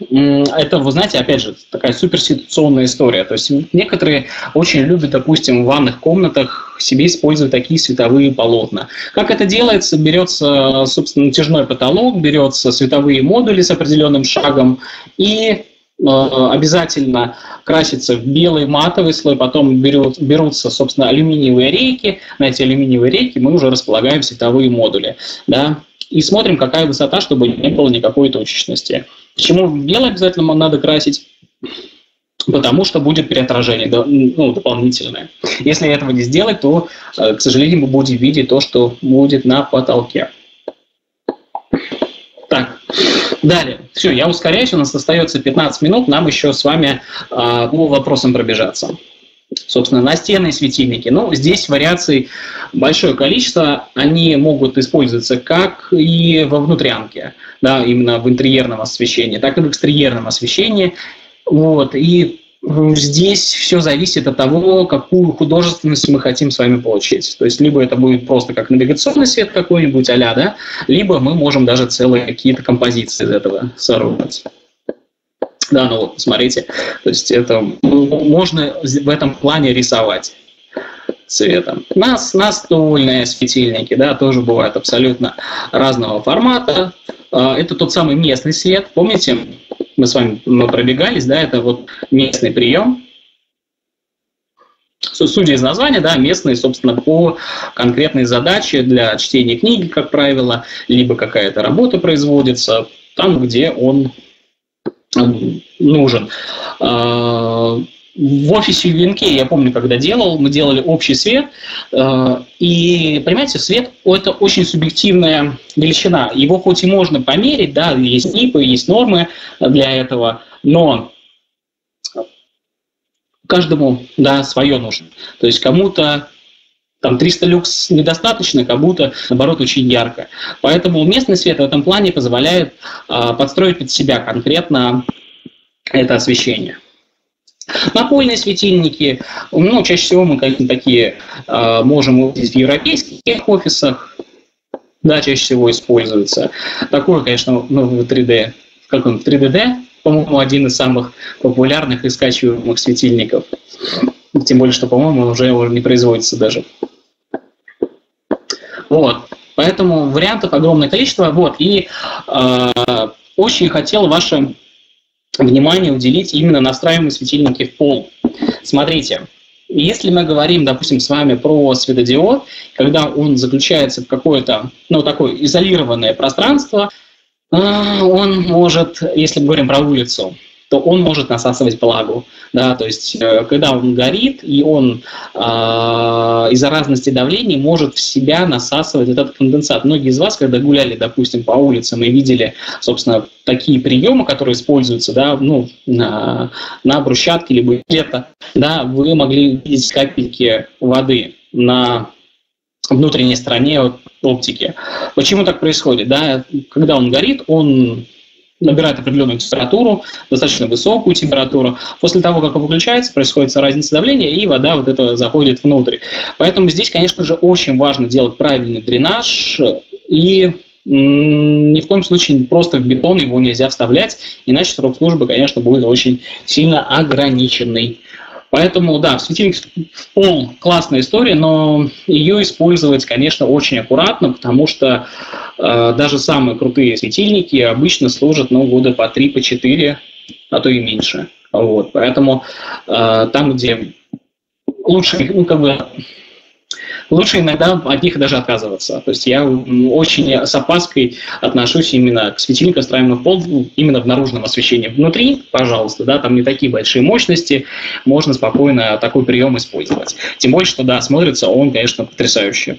Speaker 2: это, вы знаете, опять же, такая суперситуационная история. То есть некоторые очень любят, допустим, в ванных комнатах себе использовать такие световые полотна. Как это делается? Берется, собственно, натяжной потолок, берется световые модули с определенным шагом и э, обязательно красится в белый матовый слой, потом берут, берутся, собственно, алюминиевые рейки. На эти алюминиевые рейки мы уже располагаем световые модули. Да? И смотрим, какая высота, чтобы не было никакой точечности. Почему белый обязательно надо красить? Потому что будет переотражение ну, дополнительное. Если этого не сделать, то, э, к сожалению, мы будем видеть то, что будет на потолке. Так, далее. Все, я ускоряюсь, у нас остается 15 минут, нам еще с вами э, по вопросам пробежаться собственно, настенные светильники. Ну, здесь вариаций большое количество. Они могут использоваться как и во внутрянке, да, именно в интерьерном освещении, так и в экстерьерном освещении. Вот, и здесь все зависит от того, какую художественность мы хотим с вами получить. То есть либо это будет просто как навигационный свет какой-нибудь а да, либо мы можем даже целые какие-то композиции из этого соорудить. Да, ну вот, посмотрите, то есть это можно в этом плане рисовать цветом. Нас, настольные светильники, да, тоже бывают абсолютно разного формата. А, это тот самый местный свет, помните, мы с вами мы пробегались, да, это вот местный прием. Судя из названия, да, местный, собственно, по конкретной задаче для чтения книги, как правило, либо какая-то работа производится там, где он нужен. А, в офисе UNK, я помню, когда делал, мы делали общий свет, э, и, понимаете, свет – это очень субъективная величина. Его хоть и можно померить, да, есть НИПы, есть нормы для этого, но каждому, да, свое нужно. То есть кому-то там 300 люкс недостаточно, кому-то, наоборот, очень ярко. Поэтому местный свет в этом плане позволяет э, подстроить под себя конкретно это освещение. Напольные светильники, ну, чаще всего мы такие э, можем увидеть в европейских офисах, да, чаще всего используются. Такое, конечно, ну, в 3D, в каком 3D, по-моему, один из самых популярных и скачиваемых светильников. Тем более, что, по-моему, уже, уже не производится даже. Вот. Поэтому вариантов огромное количество. Вот. И э, очень хотел ваше внимание уделить именно настраиваемые светильники в пол. Смотрите, если мы говорим, допустим, с вами про светодиод, когда он заключается в какое-то, ну, такое изолированное пространство, а, он может, если мы говорим про улицу, то он может насасывать влагу. Да, то есть, э, когда он горит, и он э, из-за разности давлений может в себя насасывать этот конденсат. Многие из вас, когда гуляли, допустим, по улицам и видели, собственно, такие приемы, которые используются да, ну, на, на брусчатке либо где-то, да, вы могли видеть капельки воды на внутренней стороне оптики. Почему так происходит? Да? Когда он горит, он набирает определенную температуру, достаточно высокую температуру. После того, как он выключается, происходит разница давления, и вода вот это заходит внутрь. Поэтому здесь, конечно же, очень важно делать правильный дренаж и ни в коем случае просто в бетон его нельзя вставлять, иначе срок службы, конечно, будет очень сильно ограниченный. Поэтому, да, светильник пол классная история, но ее использовать, конечно, очень аккуратно, потому что э, даже самые крутые светильники обычно служат, ну, года по 3, по 4, а то и меньше. Вот, поэтому э, там, где лучше, ну, как бы, лучше иногда от них даже отказываться. То есть я очень с опаской отношусь именно к светильникам, встраиваемым в пол, ну, именно в наружном освещении. Внутри, пожалуйста, да, там не такие большие мощности, можно спокойно такой прием использовать. Тем более, что, да, смотрится он, конечно, потрясающе.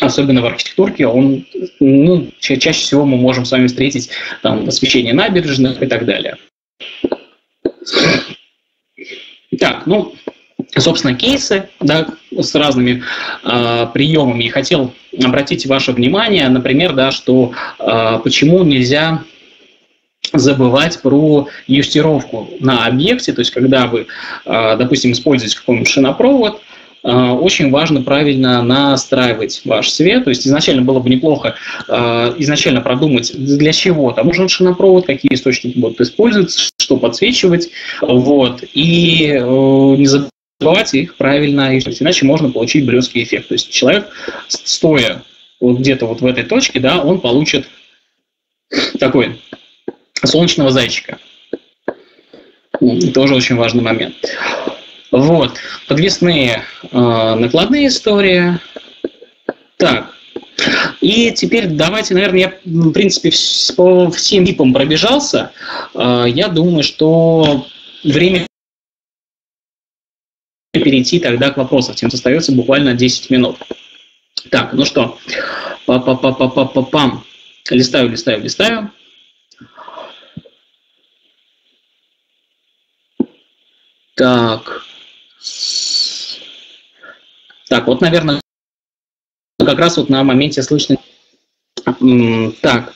Speaker 2: Особенно в архитектурке, он, ну, ча- чаще всего мы можем с вами встретить там освещение набережных и так далее. Так, ну, собственно, кейсы да, с разными э, приемами. И хотел обратить ваше внимание, например, да, что э, почему нельзя забывать про юстировку на объекте, то есть когда вы, э, допустим, используете какой-нибудь шинопровод, очень важно правильно настраивать ваш свет. То есть изначально было бы неплохо э, изначально продумать, для чего там нужен шинопровод, какие источники будут использоваться, что подсвечивать. Вот. И э, не забывать забывать их правильно решить, иначе можно получить блюдский эффект. То есть человек, стоя вот где-то вот в этой точке, да, он получит такой солнечного зайчика. Тоже очень важный момент. Вот, подвесные э, накладные истории. Так, и теперь давайте, наверное, я, в принципе, по всем типам пробежался. Э, я думаю, что время перейти тогда к вопросам. Тем остается буквально 10 минут. Так, ну что, па па па па па па пам Листаю, листаю, листаю. Так. Так, вот, наверное, как раз вот на моменте слышно. Так,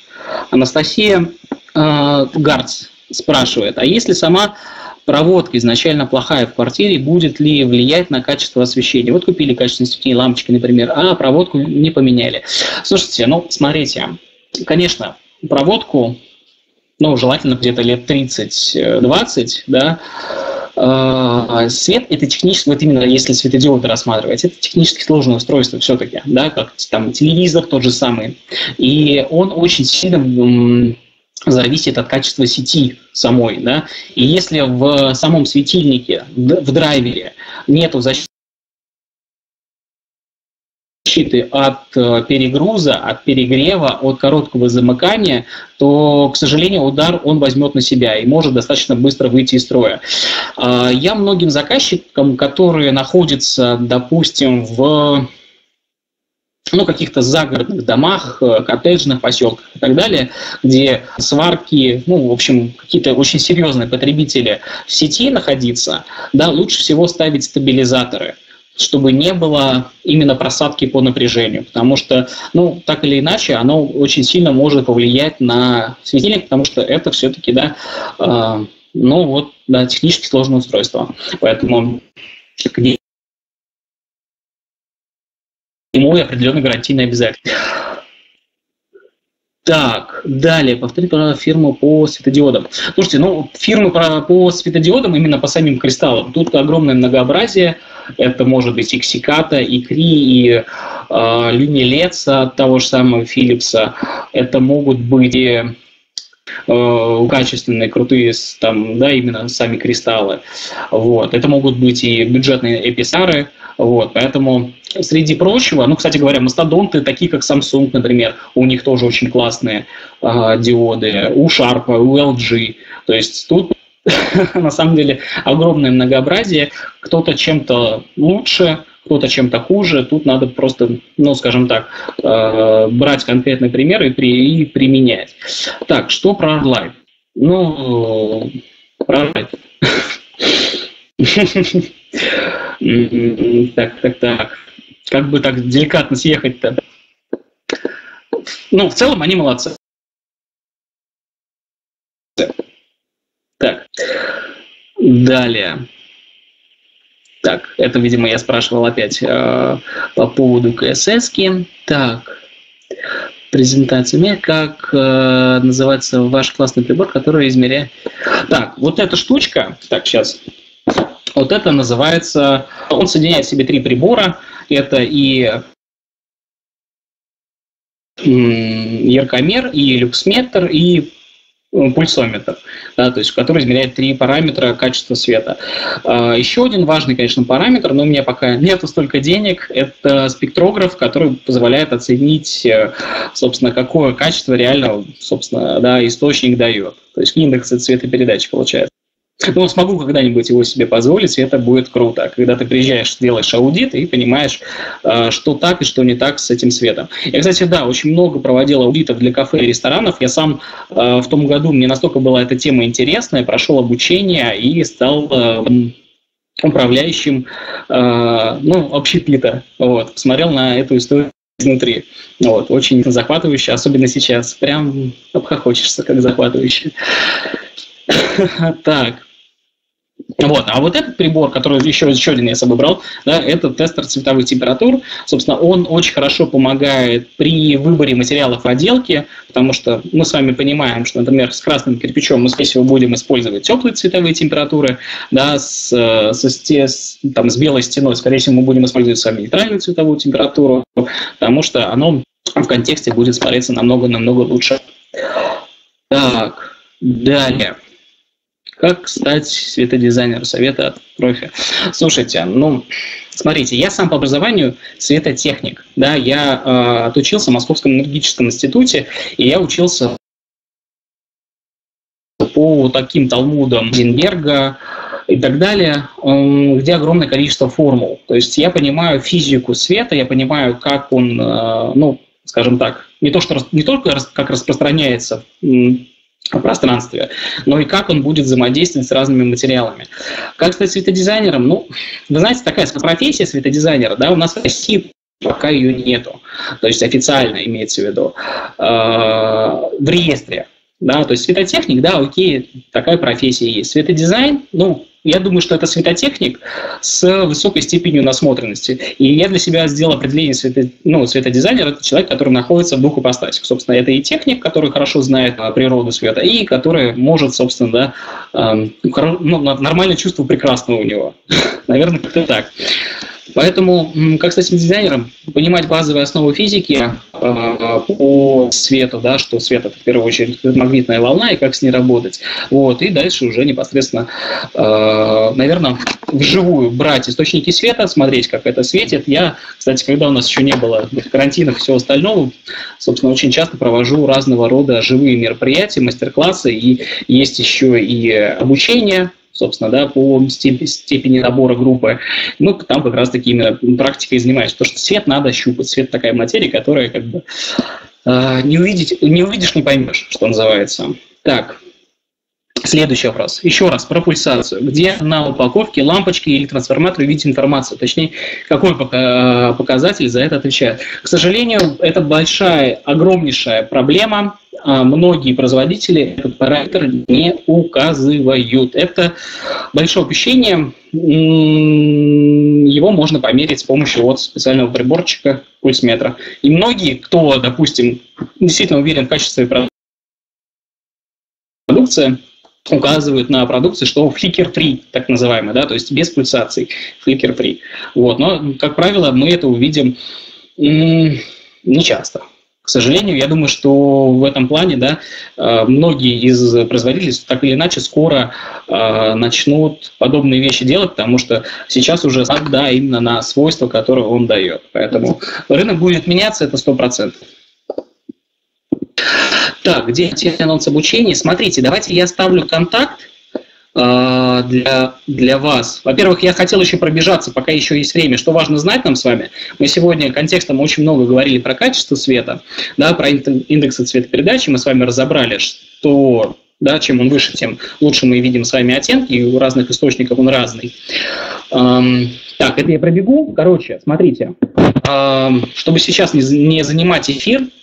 Speaker 2: Анастасия э, Гарц спрашивает, а если сама проводка изначально плохая в квартире, будет ли влиять на качество освещения. Вот купили качественные светильные лампочки, например, а проводку не поменяли. Слушайте, ну, смотрите, конечно, проводку, ну, желательно где-то лет 30-20, да, а, Свет это технически, вот именно если светодиоды рассматривать, это технически сложное устройство все-таки, да, как там телевизор тот же самый. И он очень сильно зависит от качества сети самой, да. И если в самом светильнике, в драйвере защиты защиты от э, перегруза, от перегрева, от короткого замыкания, то, к сожалению, удар он возьмет на себя и может достаточно быстро выйти из строя. А, я многим заказчикам, которые находятся, допустим, в ну, каких-то загородных домах, э, коттеджных поселках и так далее, где сварки, ну, в общем, какие-то очень серьезные потребители в сети находиться, да, лучше всего ставить стабилизаторы чтобы не было именно просадки по напряжению, потому что, ну, так или иначе, оно очень сильно может повлиять на светильник, потому что это все-таки, да, э, ну, вот, да, технически сложное устройство. Поэтому к ему определенные гарантийные обязательства. Так, далее, повторите, пожалуйста, фирму по светодиодам. Слушайте, ну, фирмы по светодиодам, именно по самим кристаллам, тут огромное многообразие. Это может быть и Ксиката, и Кри, и э, Люнилец от того же самого Philips. Это могут быть и э, качественные, крутые, там, да, именно сами кристаллы. Вот. Это могут быть и бюджетные эписары, вот, поэтому среди прочего, ну, кстати говоря, мастодонты, такие как Samsung, например, у них тоже очень классные э, диоды, у Sharp, у LG. То есть тут на самом деле огромное многообразие. Кто-то чем-то лучше, кто-то чем-то хуже. Тут надо просто, ну, скажем так, э, брать конкретный пример и, при, и применять. Так, что про ArtLife? Ну, про ArtLife. Так, так, так. Как бы так деликатно съехать-то? Ну, в целом они молодцы. Так, далее. Так, это, видимо, я спрашивал опять э, по поводу КСС. -ки. Так, презентация как э, называется ваш классный прибор, который измеряет... Так, вот эта штучка, так, сейчас, вот это называется, он соединяет в себе три прибора, это и яркомер, и люксметр, и пульсометр, да, то есть, который измеряет три параметра качества света. А, еще один важный, конечно, параметр, но у меня пока нет столько денег, это спектрограф, который позволяет оценить, э, собственно, какое качество реально, собственно, да, источник дает. То есть индекс цветопередачи получается. Ну, смогу когда-нибудь его себе позволить, и это будет круто. Когда ты приезжаешь, делаешь аудит и понимаешь, э, что так и что не так с этим светом. Я, кстати, да, очень много проводил аудитов для кафе и ресторанов. Я сам э, в том году, мне настолько была эта тема интересная, прошел обучение и стал э, управляющим ну, общепита. Вот, посмотрел на эту историю изнутри. Вот, очень захватывающе, особенно сейчас. Прям обхохочешься, как захватывающе. Так, вот. А вот этот прибор, который еще, еще один я с собой брал, да, это тестер цветовых температур. Собственно, он очень хорошо помогает при выборе материалов отделки, потому что мы с вами понимаем, что, например, с красным кирпичом мы, скорее всего, будем использовать теплые цветовые температуры, да, с, со, с, там, с белой стеной, скорее всего, мы будем использовать с вами нейтральную цветовую температуру, потому что оно в контексте будет смотреться намного-намного лучше. Так, далее. Как стать светодизайнером? Совета от профи. Слушайте, ну, смотрите, я сам по образованию светотехник. Да, я э, отучился в Московском энергетическом институте, и я учился по таким талмудам Зинберга и так далее, где огромное количество формул. То есть я понимаю физику света, я понимаю, как он, э, ну, скажем так, не, то, что, не только как распространяется пространстве, но и как он будет взаимодействовать с разными материалами. Как стать светодизайнером? Ну, вы знаете, такая профессия светодизайнера, да, у нас в России пока ее нету, то есть официально имеется в виду, э, в реестре. Да, то есть светотехник, да, окей, такая профессия есть. Светодизайн, ну, я думаю, что это светотехник с высокой степенью насмотренности. И я для себя сделал определение свето, ну, светодизайнера. Это человек, который находится в двух ипостасях. Собственно, это и техник, который хорошо знает а, природу света, и который может, собственно, да, эм, ну, нормальное чувство прекрасного у него. Наверное, как-то так. Поэтому, как стать дизайнером, понимать базовые основы физики э, по свету, да, что свет это в первую очередь магнитная волна и как с ней работать. Вот, и дальше уже непосредственно, э, наверное, вживую брать источники света, смотреть, как это светит. Я, кстати, когда у нас еще не было карантинов и всего остального, собственно, очень часто провожу разного рода живые мероприятия, мастер-классы, и есть еще и обучение собственно, да, по степени набора группы. Ну, там как раз таки именно практикой занимаюсь. Потому что свет надо щупать. Свет такая материя, которая как бы э, не, увидеть, не увидишь, не поймешь, что называется. Так, Следующий вопрос. Еще раз про пульсацию. Где на упаковке лампочки или трансформаторы видеть информацию? Точнее, какой показатель за это отвечает? К сожалению, это большая, огромнейшая проблема. А многие производители этот параметр не указывают. Это большое упущение. Его можно померить с помощью вот специального приборчика пульсметра. И многие, кто, допустим, действительно уверен в качестве продукции, указывают на продукции, что фликер-free, так называемый, да, то есть без пульсаций, фликер-free. Вот, но, как правило, мы это увидим не часто. К сожалению, я думаю, что в этом плане да, э, многие из производителей так или иначе скоро э, начнут подобные вещи делать, потому что сейчас уже да, именно на свойства, которые он дает. Поэтому рынок будет меняться, это 100%. Так, где эти анонсы обучения? Смотрите, давайте я ставлю контакт для, для вас. Во-первых, я хотел еще пробежаться, пока еще есть время, что важно знать нам с вами. Мы сегодня контекстом очень много говорили про качество света, да, про индексы цветопередачи. Мы с вами разобрали, что да, чем он выше, тем лучше мы видим с вами оттенки, и у разных источников он разный. Эм, так, это я пробегу. Короче, смотрите, эм, чтобы сейчас не, не занимать эфир, Э,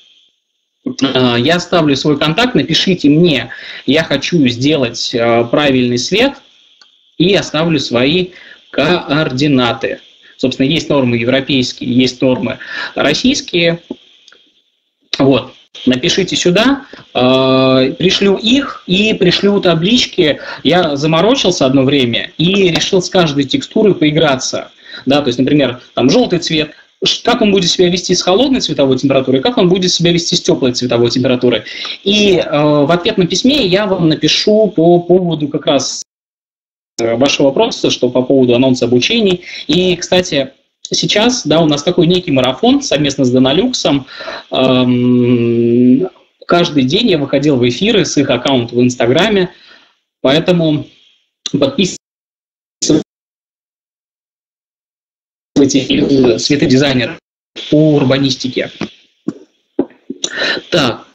Speaker 2: я ставлю свой контакт, напишите мне, я хочу сделать э, правильный свет, и оставлю свои координаты. Собственно, есть нормы европейские, есть нормы российские. Вот, напишите сюда, э, пришлю их и пришлю таблички. Я заморочился одно время и решил с каждой текстурой поиграться. Да, то есть, например, там желтый цвет, как он будет себя вести с холодной цветовой температурой, как он будет себя вести с теплой цветовой температурой. И э, в ответном письме я вам напишу по поводу как раз э, вашего вопроса, что по поводу анонса обучений. И, кстати, сейчас, да, у нас такой некий марафон совместно с Донолюксом. Эм, каждый день я выходил в эфиры с их аккаунта в Инстаграме, поэтому подписывайтесь эти светодизайнер по урбанистике. Так,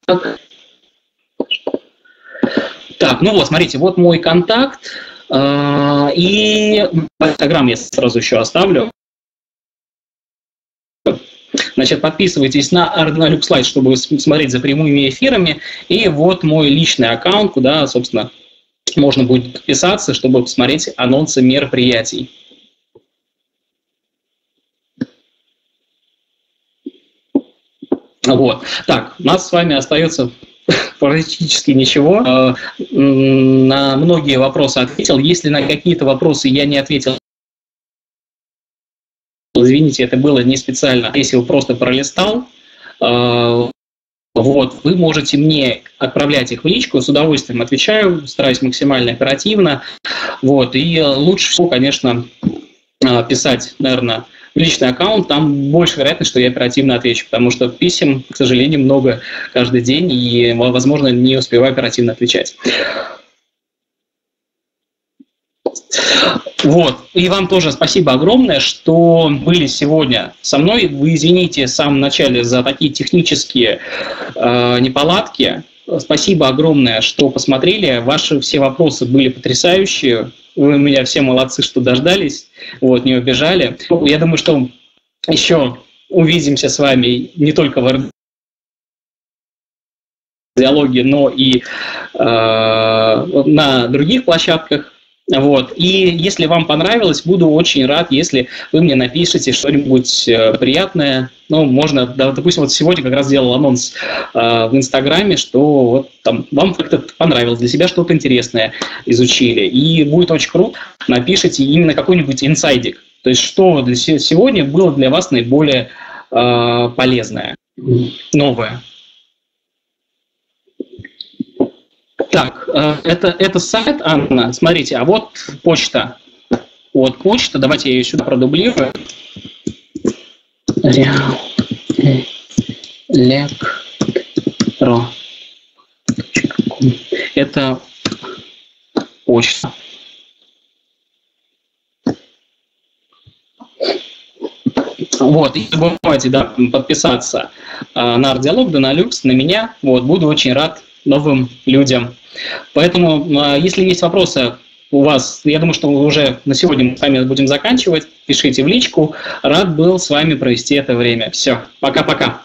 Speaker 2: так, ну вот, смотрите, вот мой контакт. А, и Инстаграм я сразу еще оставлю. Значит, подписывайтесь на Ardena Slide, чтобы смотреть за прямыми эфирами. И вот мой личный аккаунт, куда, собственно, можно будет подписаться, чтобы посмотреть анонсы мероприятий. Вот. Так, у нас с вами остается практически ничего. Э, на многие вопросы ответил. Если на какие-то вопросы я не ответил, извините, это было не специально. Если вы просто пролистал, э, вот, вы можете мне отправлять их в личку, с удовольствием отвечаю, стараюсь максимально оперативно. Вот, и лучше всего, конечно, э, писать, наверное, личный аккаунт, там больше вероятность, что я оперативно отвечу, потому что писем, к сожалению, много каждый день, и, возможно, не успеваю оперативно отвечать. Вот. И вам тоже спасибо огромное, что были сегодня со мной. Вы извините в самом начале за такие технические э, неполадки. Спасибо огромное, что посмотрели. Ваши все вопросы были потрясающие. Вы меня все молодцы, что дождались, вот, не убежали. Я думаю, что еще увидимся с вами не только в диалоге, но и э, на других площадках. Вот. И если вам понравилось, буду очень рад, если вы мне напишите что-нибудь э, приятное. Ну, можно, да, допустим, вот сегодня как раз сделал анонс э, в Инстаграме, что вот там вам как-то понравилось, для себя что-то интересное изучили. И будет очень круто, напишите именно какой-нибудь инсайдик. То есть, что для сегодня было для вас наиболее э, полезное, новое. Так, э, это, это сайт, Анна, смотрите, а вот почта. Вот почта, давайте я ее сюда продублирую. Лекро. Это почта. Вот, и забывайте, да, подписаться э, на Ардиалог, да на Люкс, на меня. Вот, буду очень рад новым людям. Поэтому, а, если есть вопросы у вас, я думаю, что уже на сегодня мы с вами будем заканчивать. Пишите в личку. Рад был с вами провести это время. Все, пока-пока.